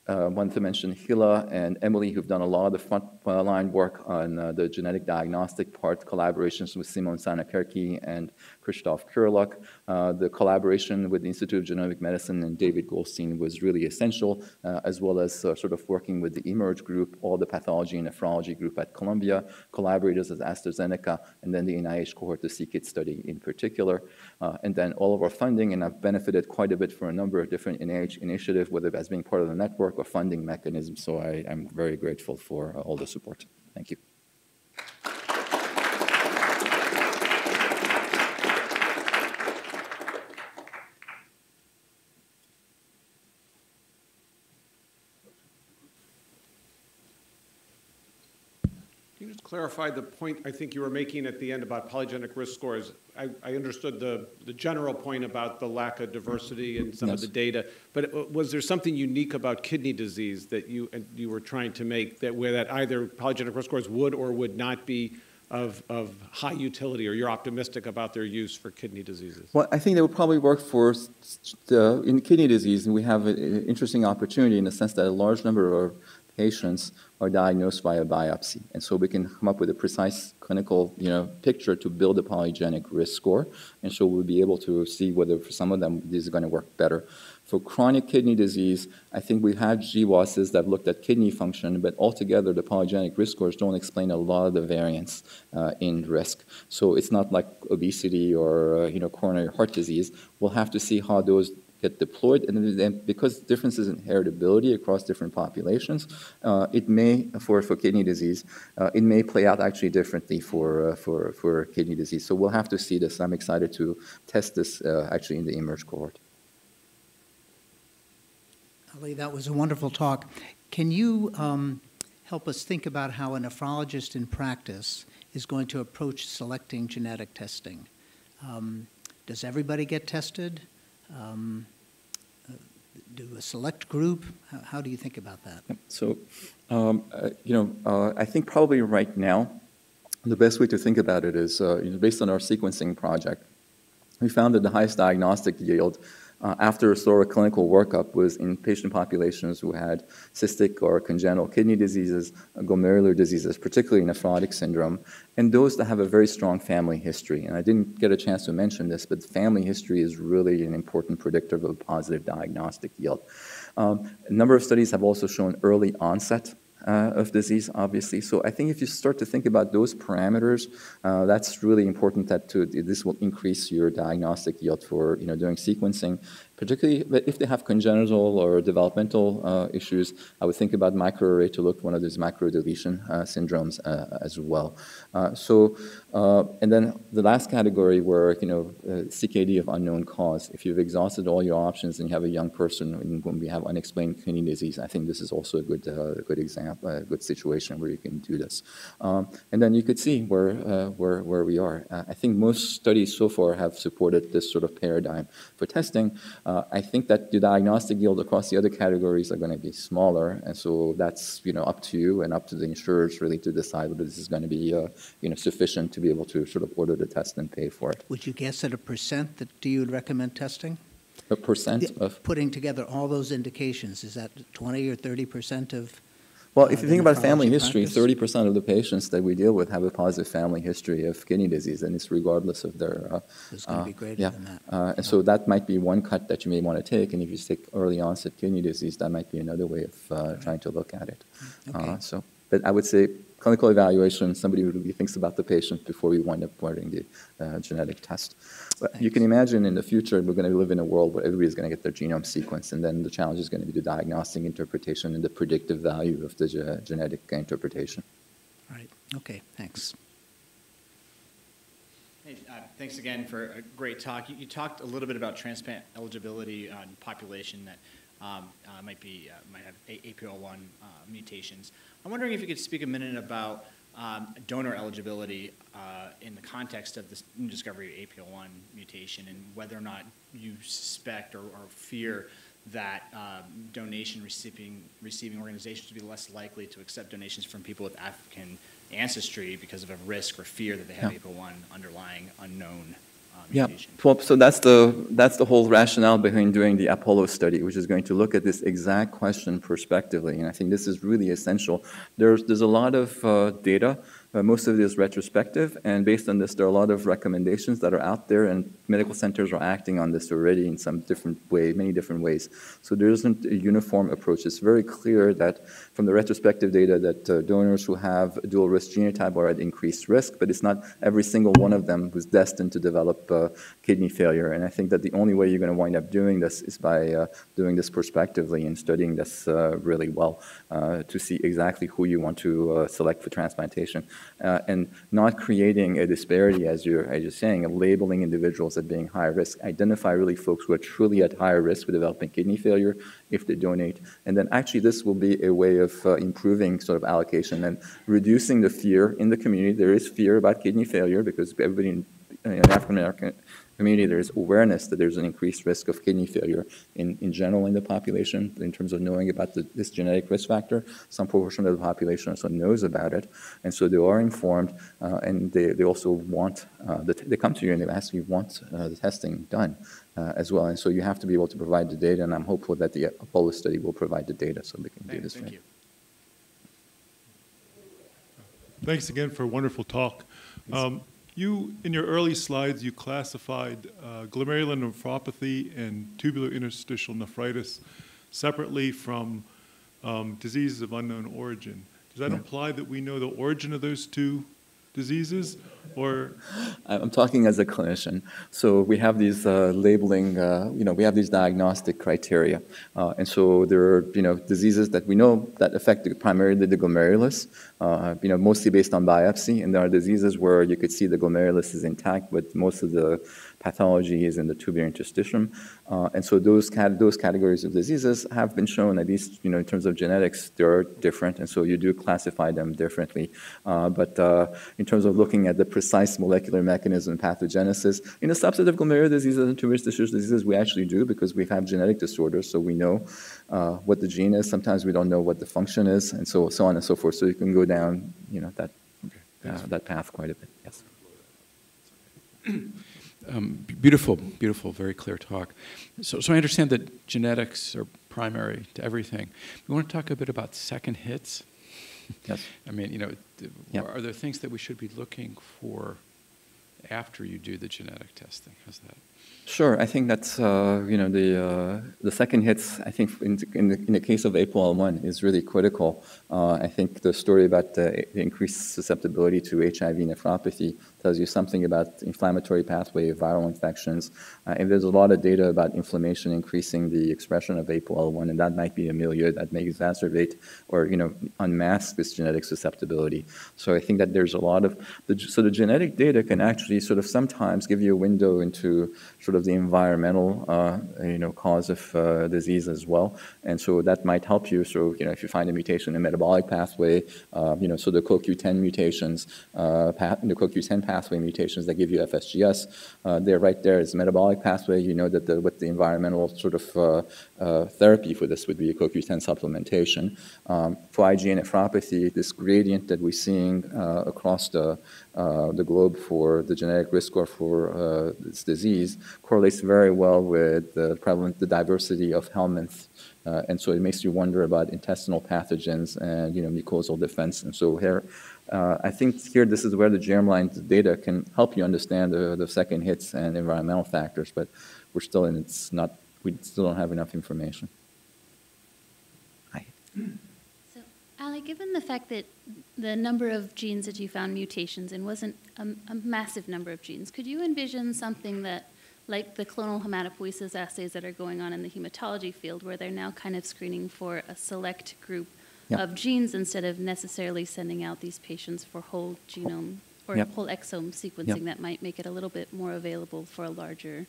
Uh, uh, want to mention Hila and Emily, who've done a lot of the front line work on uh, the genetic diagnostic part, collaborations with Simon Sanna-Cherchi and Christoph Kiryluk. Uh, the collaboration with the Institute of Genomic Medicine and David Goldstein was really essential, uh, as well as uh, sort of working with the eMERGE group, all the pathology and nephrology group at Columbia, collaborators at AstraZeneca, and then the NIH cohort, the CKID study in particular. Uh, and then all of our funding, and I've benefited quite a bit from a number of different NIH initiatives, whether as being part of the network or funding mechanisms. So I, am very grateful for uh, all the support. Thank you. Clarify the point I think you were making at the end about polygenic risk scores. I, I understood the, the general point about the lack of diversity in some yes. of the data, but uh, was there something unique about kidney disease that you, you were trying to make that where that either polygenic risk scores would or would not be of, of high utility, or you're optimistic about their use for kidney diseases? Well, I think they would probably work for the, in kidney disease, and we have an interesting opportunity in the sense that a large number of patients are diagnosed via biopsy. And so we can come up with a precise clinical you know, picture to build a polygenic risk score. And so we'll be able to see whether for some of them this is going to work better. For chronic kidney disease, I think we've GWASs that looked at kidney function, but altogether the polygenic risk scores don't explain a lot of the variance uh, in risk. So it's not like obesity or uh, you know, coronary heart disease. We'll have to see how those get deployed, and then because differences in heritability across different populations, uh, it may, for, for kidney disease, uh, it may play out actually differently for, uh, for, for kidney disease. So we'll have to see this. I'm excited to test this uh, actually in the eMERGE cohort. Ali, that was a wonderful talk. Can you um, help us think about how a nephrologist in practice is going to approach selecting genetic testing? Um, does everybody get tested? Um, uh, do a select group? How, how, do you think about that? So, um, uh, you know, uh, I think probably right now, the best way to think about it is uh, based on our sequencing project. We found that the highest diagnostic yield uh, after a thorough clinical workup was in patient populations who had cystic or congenital kidney diseases, uh, glomerular diseases, particularly nephrotic syndrome, and those that have a very strong family history. And I didn't get a chance to mention this, but family history is really an important predictor of a positive diagnostic yield. Um, a number of studies have also shown early onset uh, of disease, obviously. So I think if you start to think about those parameters, uh, that's really important that to, this will increase your diagnostic yield for you know, doing sequencing particularly if they have congenital or developmental uh, issues. I would think about microarray to look one of these microdeletion uh, syndromes uh, as well. Uh, so, uh, and then the last category were, you know CKD of unknown cause. If you've exhausted all your options and you have a young person when we have unexplained kidney disease, I think this is also a good good example, a good situation where you can do this. Um, and then you could see where where where we are. I think most studies so far have supported this sort of paradigm for testing. Uh, I think that the diagnostic yield across the other categories are going to be smaller, and so that's you know up to you and up to the insurers really to decide whether this is going to be uh, you know sufficient to be able to sort of order the test and pay for it. Would you guess at a percent that do you would recommend testing? A percent of putting together all those indications is that 20 or 30 percent of well, if you think about family history, 30% of the patients that we deal with have a positive family history of kidney disease, and it's regardless of their. Uh, it's going to be uh, greater yeah. than that. Uh, and so that might be one cut that you may want to take, and if you take early onset kidney disease, that might be another way of uh, trying to look at it. Okay. Uh, so, but I would say clinical evaluation, somebody who really thinks about the patient before we wind up ordering the uh, genetic test. But you can imagine in the future, we're going to live in a world where everybody's going to get their genome sequenced, and then the challenge is going to be the diagnostic interpretation and the predictive value of the ge- genetic interpretation. Right. Okay. Thanks. Hey, uh, thanks again for a great talk. You, you, talked a little bit about transplant eligibility on population that um, uh, might be uh, might have APOL1 uh, mutations. I'm wondering if you could speak a minute about um, donor eligibility uh, in the context of this new discovery of APOL1 mutation and whether or not you suspect or, or fear that um, donation receiving, receiving organizations would be less likely to accept donations from people with African ancestry because of a risk or fear that they have yeah. APOL1 underlying unknown yeah, well, so that's the, that's the whole rationale behind doing the Apollo study, which is going to look at this exact question prospectively. And I think this is really essential. There's, there's a lot of uh, data uh, most of it is retrospective, and based on this, there are a lot of recommendations that are out there, and medical centers are acting on this already in some different way, many different ways. So there isn't a uniform approach. It's very clear that from the retrospective data that uh, donors who have dual risk genotype are at increased risk, but it's not every single one of them who's destined to develop uh, kidney failure. And I think that the only way you're going to wind up doing this is by uh, doing this prospectively and studying this uh, really well uh, to see exactly who you want to select for transplantation uh, and not creating a disparity, as you're, as you're saying, of labeling individuals as being high risk. Identify really folks who are truly at higher risk for developing kidney failure if they donate. And then actually, this will be a way of uh, improving sort of allocation and reducing the fear in the community. There is fear about kidney failure because everybody in, in African American community, there's awareness that there's an increased risk of kidney failure in, in general in the population in terms of knowing about the, this genetic risk factor. Some proportion of the population also knows about it, and so they are informed, uh, and they, they also want, uh, the, they come to you and they ask you want uh, the testing done uh, as well. And so you have to be able to provide the data, and I'm hopeful that the Apollo study will provide the data so we can thank, do this thank right. You. Thanks again for a wonderful talk. Um, you, in your early slides, you classified uh, glomerular nephropathy and tubular interstitial nephritis separately from um, diseases of unknown origin. Does that imply that we know the origin of those two diseases, or? I'm talking as a clinician. So we have these uh, labeling, uh, you know, we have these diagnostic criteria. Uh, and so there are, you know, diseases that we know that affect primarily the glomerulus, uh, you know, mostly based on biopsy. And there are diseases where you could see the glomerulus is intact, but most of the pathology is in the tubular interstitium. Uh, and so those, cat- those categories of diseases have been shown, at least you know, in terms of genetics, they're different. And so you do classify them differently. Uh, but uh, in terms of looking at the precise molecular mechanism pathogenesis, in a subset of glomerular diseases and tubular interstitial diseases, we actually do because we have genetic disorders. So we know uh, what the gene is. Sometimes we don't know what the function is, and so, so on and so forth. So you can go down you know, that, okay. Uh, that path quite a bit. Yes. Um, beautiful, beautiful, very clear talk. So, so I understand that genetics are primary to everything. We want to talk a bit about second hits. Yes. I mean, you know, yep. are there things that we should be looking for after you do the genetic testing? How's that? Sure, I think that's, uh, you know, the, uh, the second hits, I think in, in, the, in the case of APOL1 is really critical. Uh, I think the story about the, the increased susceptibility to HIV nephropathy tells you something about inflammatory pathway, viral infections. Uh, and there's a lot of data about inflammation increasing the expression of APOL1, and that might be a milieu that may exacerbate or, you know, unmask this genetic susceptibility. So I think that there's a lot of, the, so the genetic data can actually sort of sometimes give you a window into sort of the environmental, uh, you know, cause of uh, disease as well. And so that might help you. So, you know, if you find a mutation in metabolic pathway, uh, you know, so the CoQ10 mutations, uh, the CoQ10 pathway mutations that give you FSGS, uh, they're right there. It's metabolic pathway. You know that the, what the environmental sort of uh, uh, therapy for this would be a CoQ10 supplementation. Um, for IgA nephropathy, this gradient that we're seeing uh, across the, the globe for the genetic risk score for this disease correlates very well with the prevalent, the diversity of helminth uh, and so it makes you wonder about intestinal pathogens and you know mucosal defense. And so here, uh, I think here this is where the germline data can help you understand the, the second hits and environmental factors. But we're still in it's not we still don't have enough information. Hi. So, Ali, given the fact that the number of genes that you found mutations in wasn't a, a massive number of genes, could you envision something that like the clonal hematopoiesis assays that are going on in the hematology field, where they're now kind of screening for a select group yep. of genes instead of necessarily sending out these patients for whole genome or yep. whole exome sequencing that might make it a little bit more available for a larger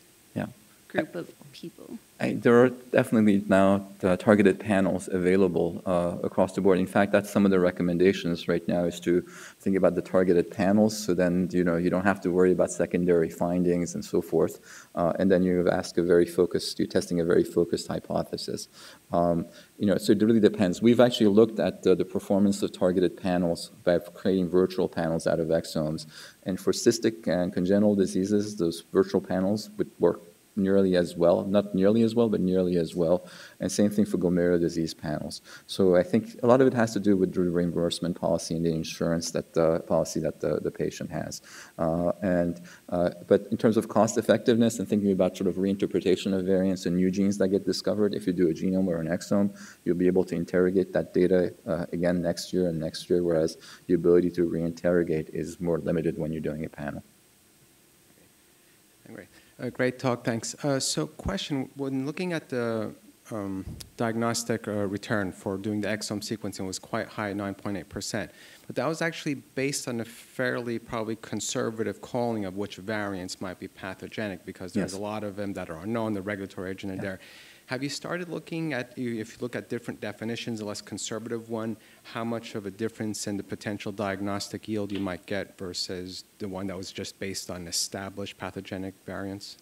group of people? I, there are definitely now uh, targeted panels available uh, across the board. In fact, that's some of the recommendations right now is to think about the targeted panels. So then you know you don't have to worry about secondary findings and so forth. Uh, and then you ask a very focused, you're testing a very focused hypothesis. Um, you know, so it really depends. We've actually looked at the performance of targeted panels by creating virtual panels out of exomes. And for cystic and congenital diseases, those virtual panels would work nearly as well, not nearly as well, but nearly as well. And same thing for glomerular disease panels. So I think a lot of it has to do with the reimbursement policy and the insurance that the policy that the, the patient has. Uh, and uh, but in terms of cost effectiveness and thinking about sort of reinterpretation of variants and new genes that get discovered, if you do a genome or an exome, you'll be able to interrogate that data uh, again next year and next year, whereas the ability to reinterrogate is more limited when you're doing a panel. Great. A great talk, thanks. Uh, so question, when looking at the um, diagnostic uh, return for doing the exome sequencing was quite high, 9.8%. But that was actually based on a fairly probably conservative calling of which variants might be pathogenic because there's yes. a lot of them that are unknown, the regulatory agent yeah. there. Have you started looking at, if you look at different definitions, a less conservative one, how much of a difference in the potential diagnostic yield you might get versus the one that was just based on established pathogenic variants?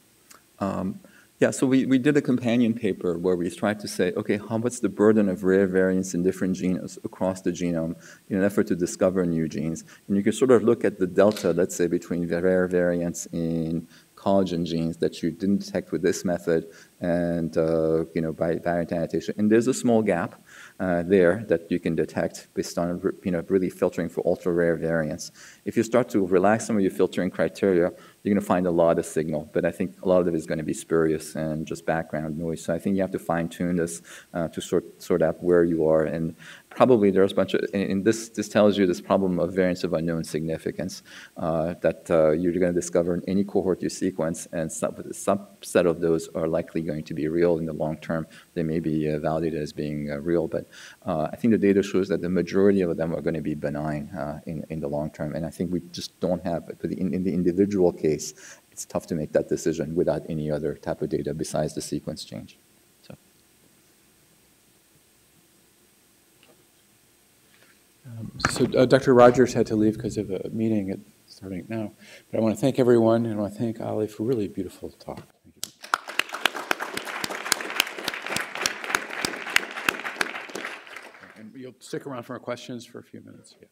Um, yeah, so we, we did a companion paper where we tried to say, okay, how much the burden of rare variants in different genes across the genome in an effort to discover new genes. And you could sort of look at the delta, let's say, between the rare variants in collagen genes that you didn't detect with this method and uh, you know by variant annotation. And there's a small gap uh, there that you can detect based on you know really filtering for ultra rare variants. If you start to relax some of your filtering criteria, you're going to find a lot of signal. But I think a lot of it is going to be spurious and just background noise. So I think you have to fine tune this uh, to sort sort out where you are and probably there's a bunch of, and this, this tells you this problem of variants of unknown significance uh, that uh, you're going to discover in any cohort you sequence, and some, a subset of those are likely going to be real in the long term. They may be uh, validated as being uh, real, but uh, I think the data shows that the majority of them are going to be benign uh, in, in the long term, and I think we just don't have, in, in the individual case, it's tough to make that decision without any other type of data besides the sequence change. Um, so uh, Dr. Rogers had to leave because of a meeting at, starting now. But I want to thank everyone, and I want to thank Ali for a really beautiful talk. Thank you. And you'll stick around for our questions for a few minutes. Yeah.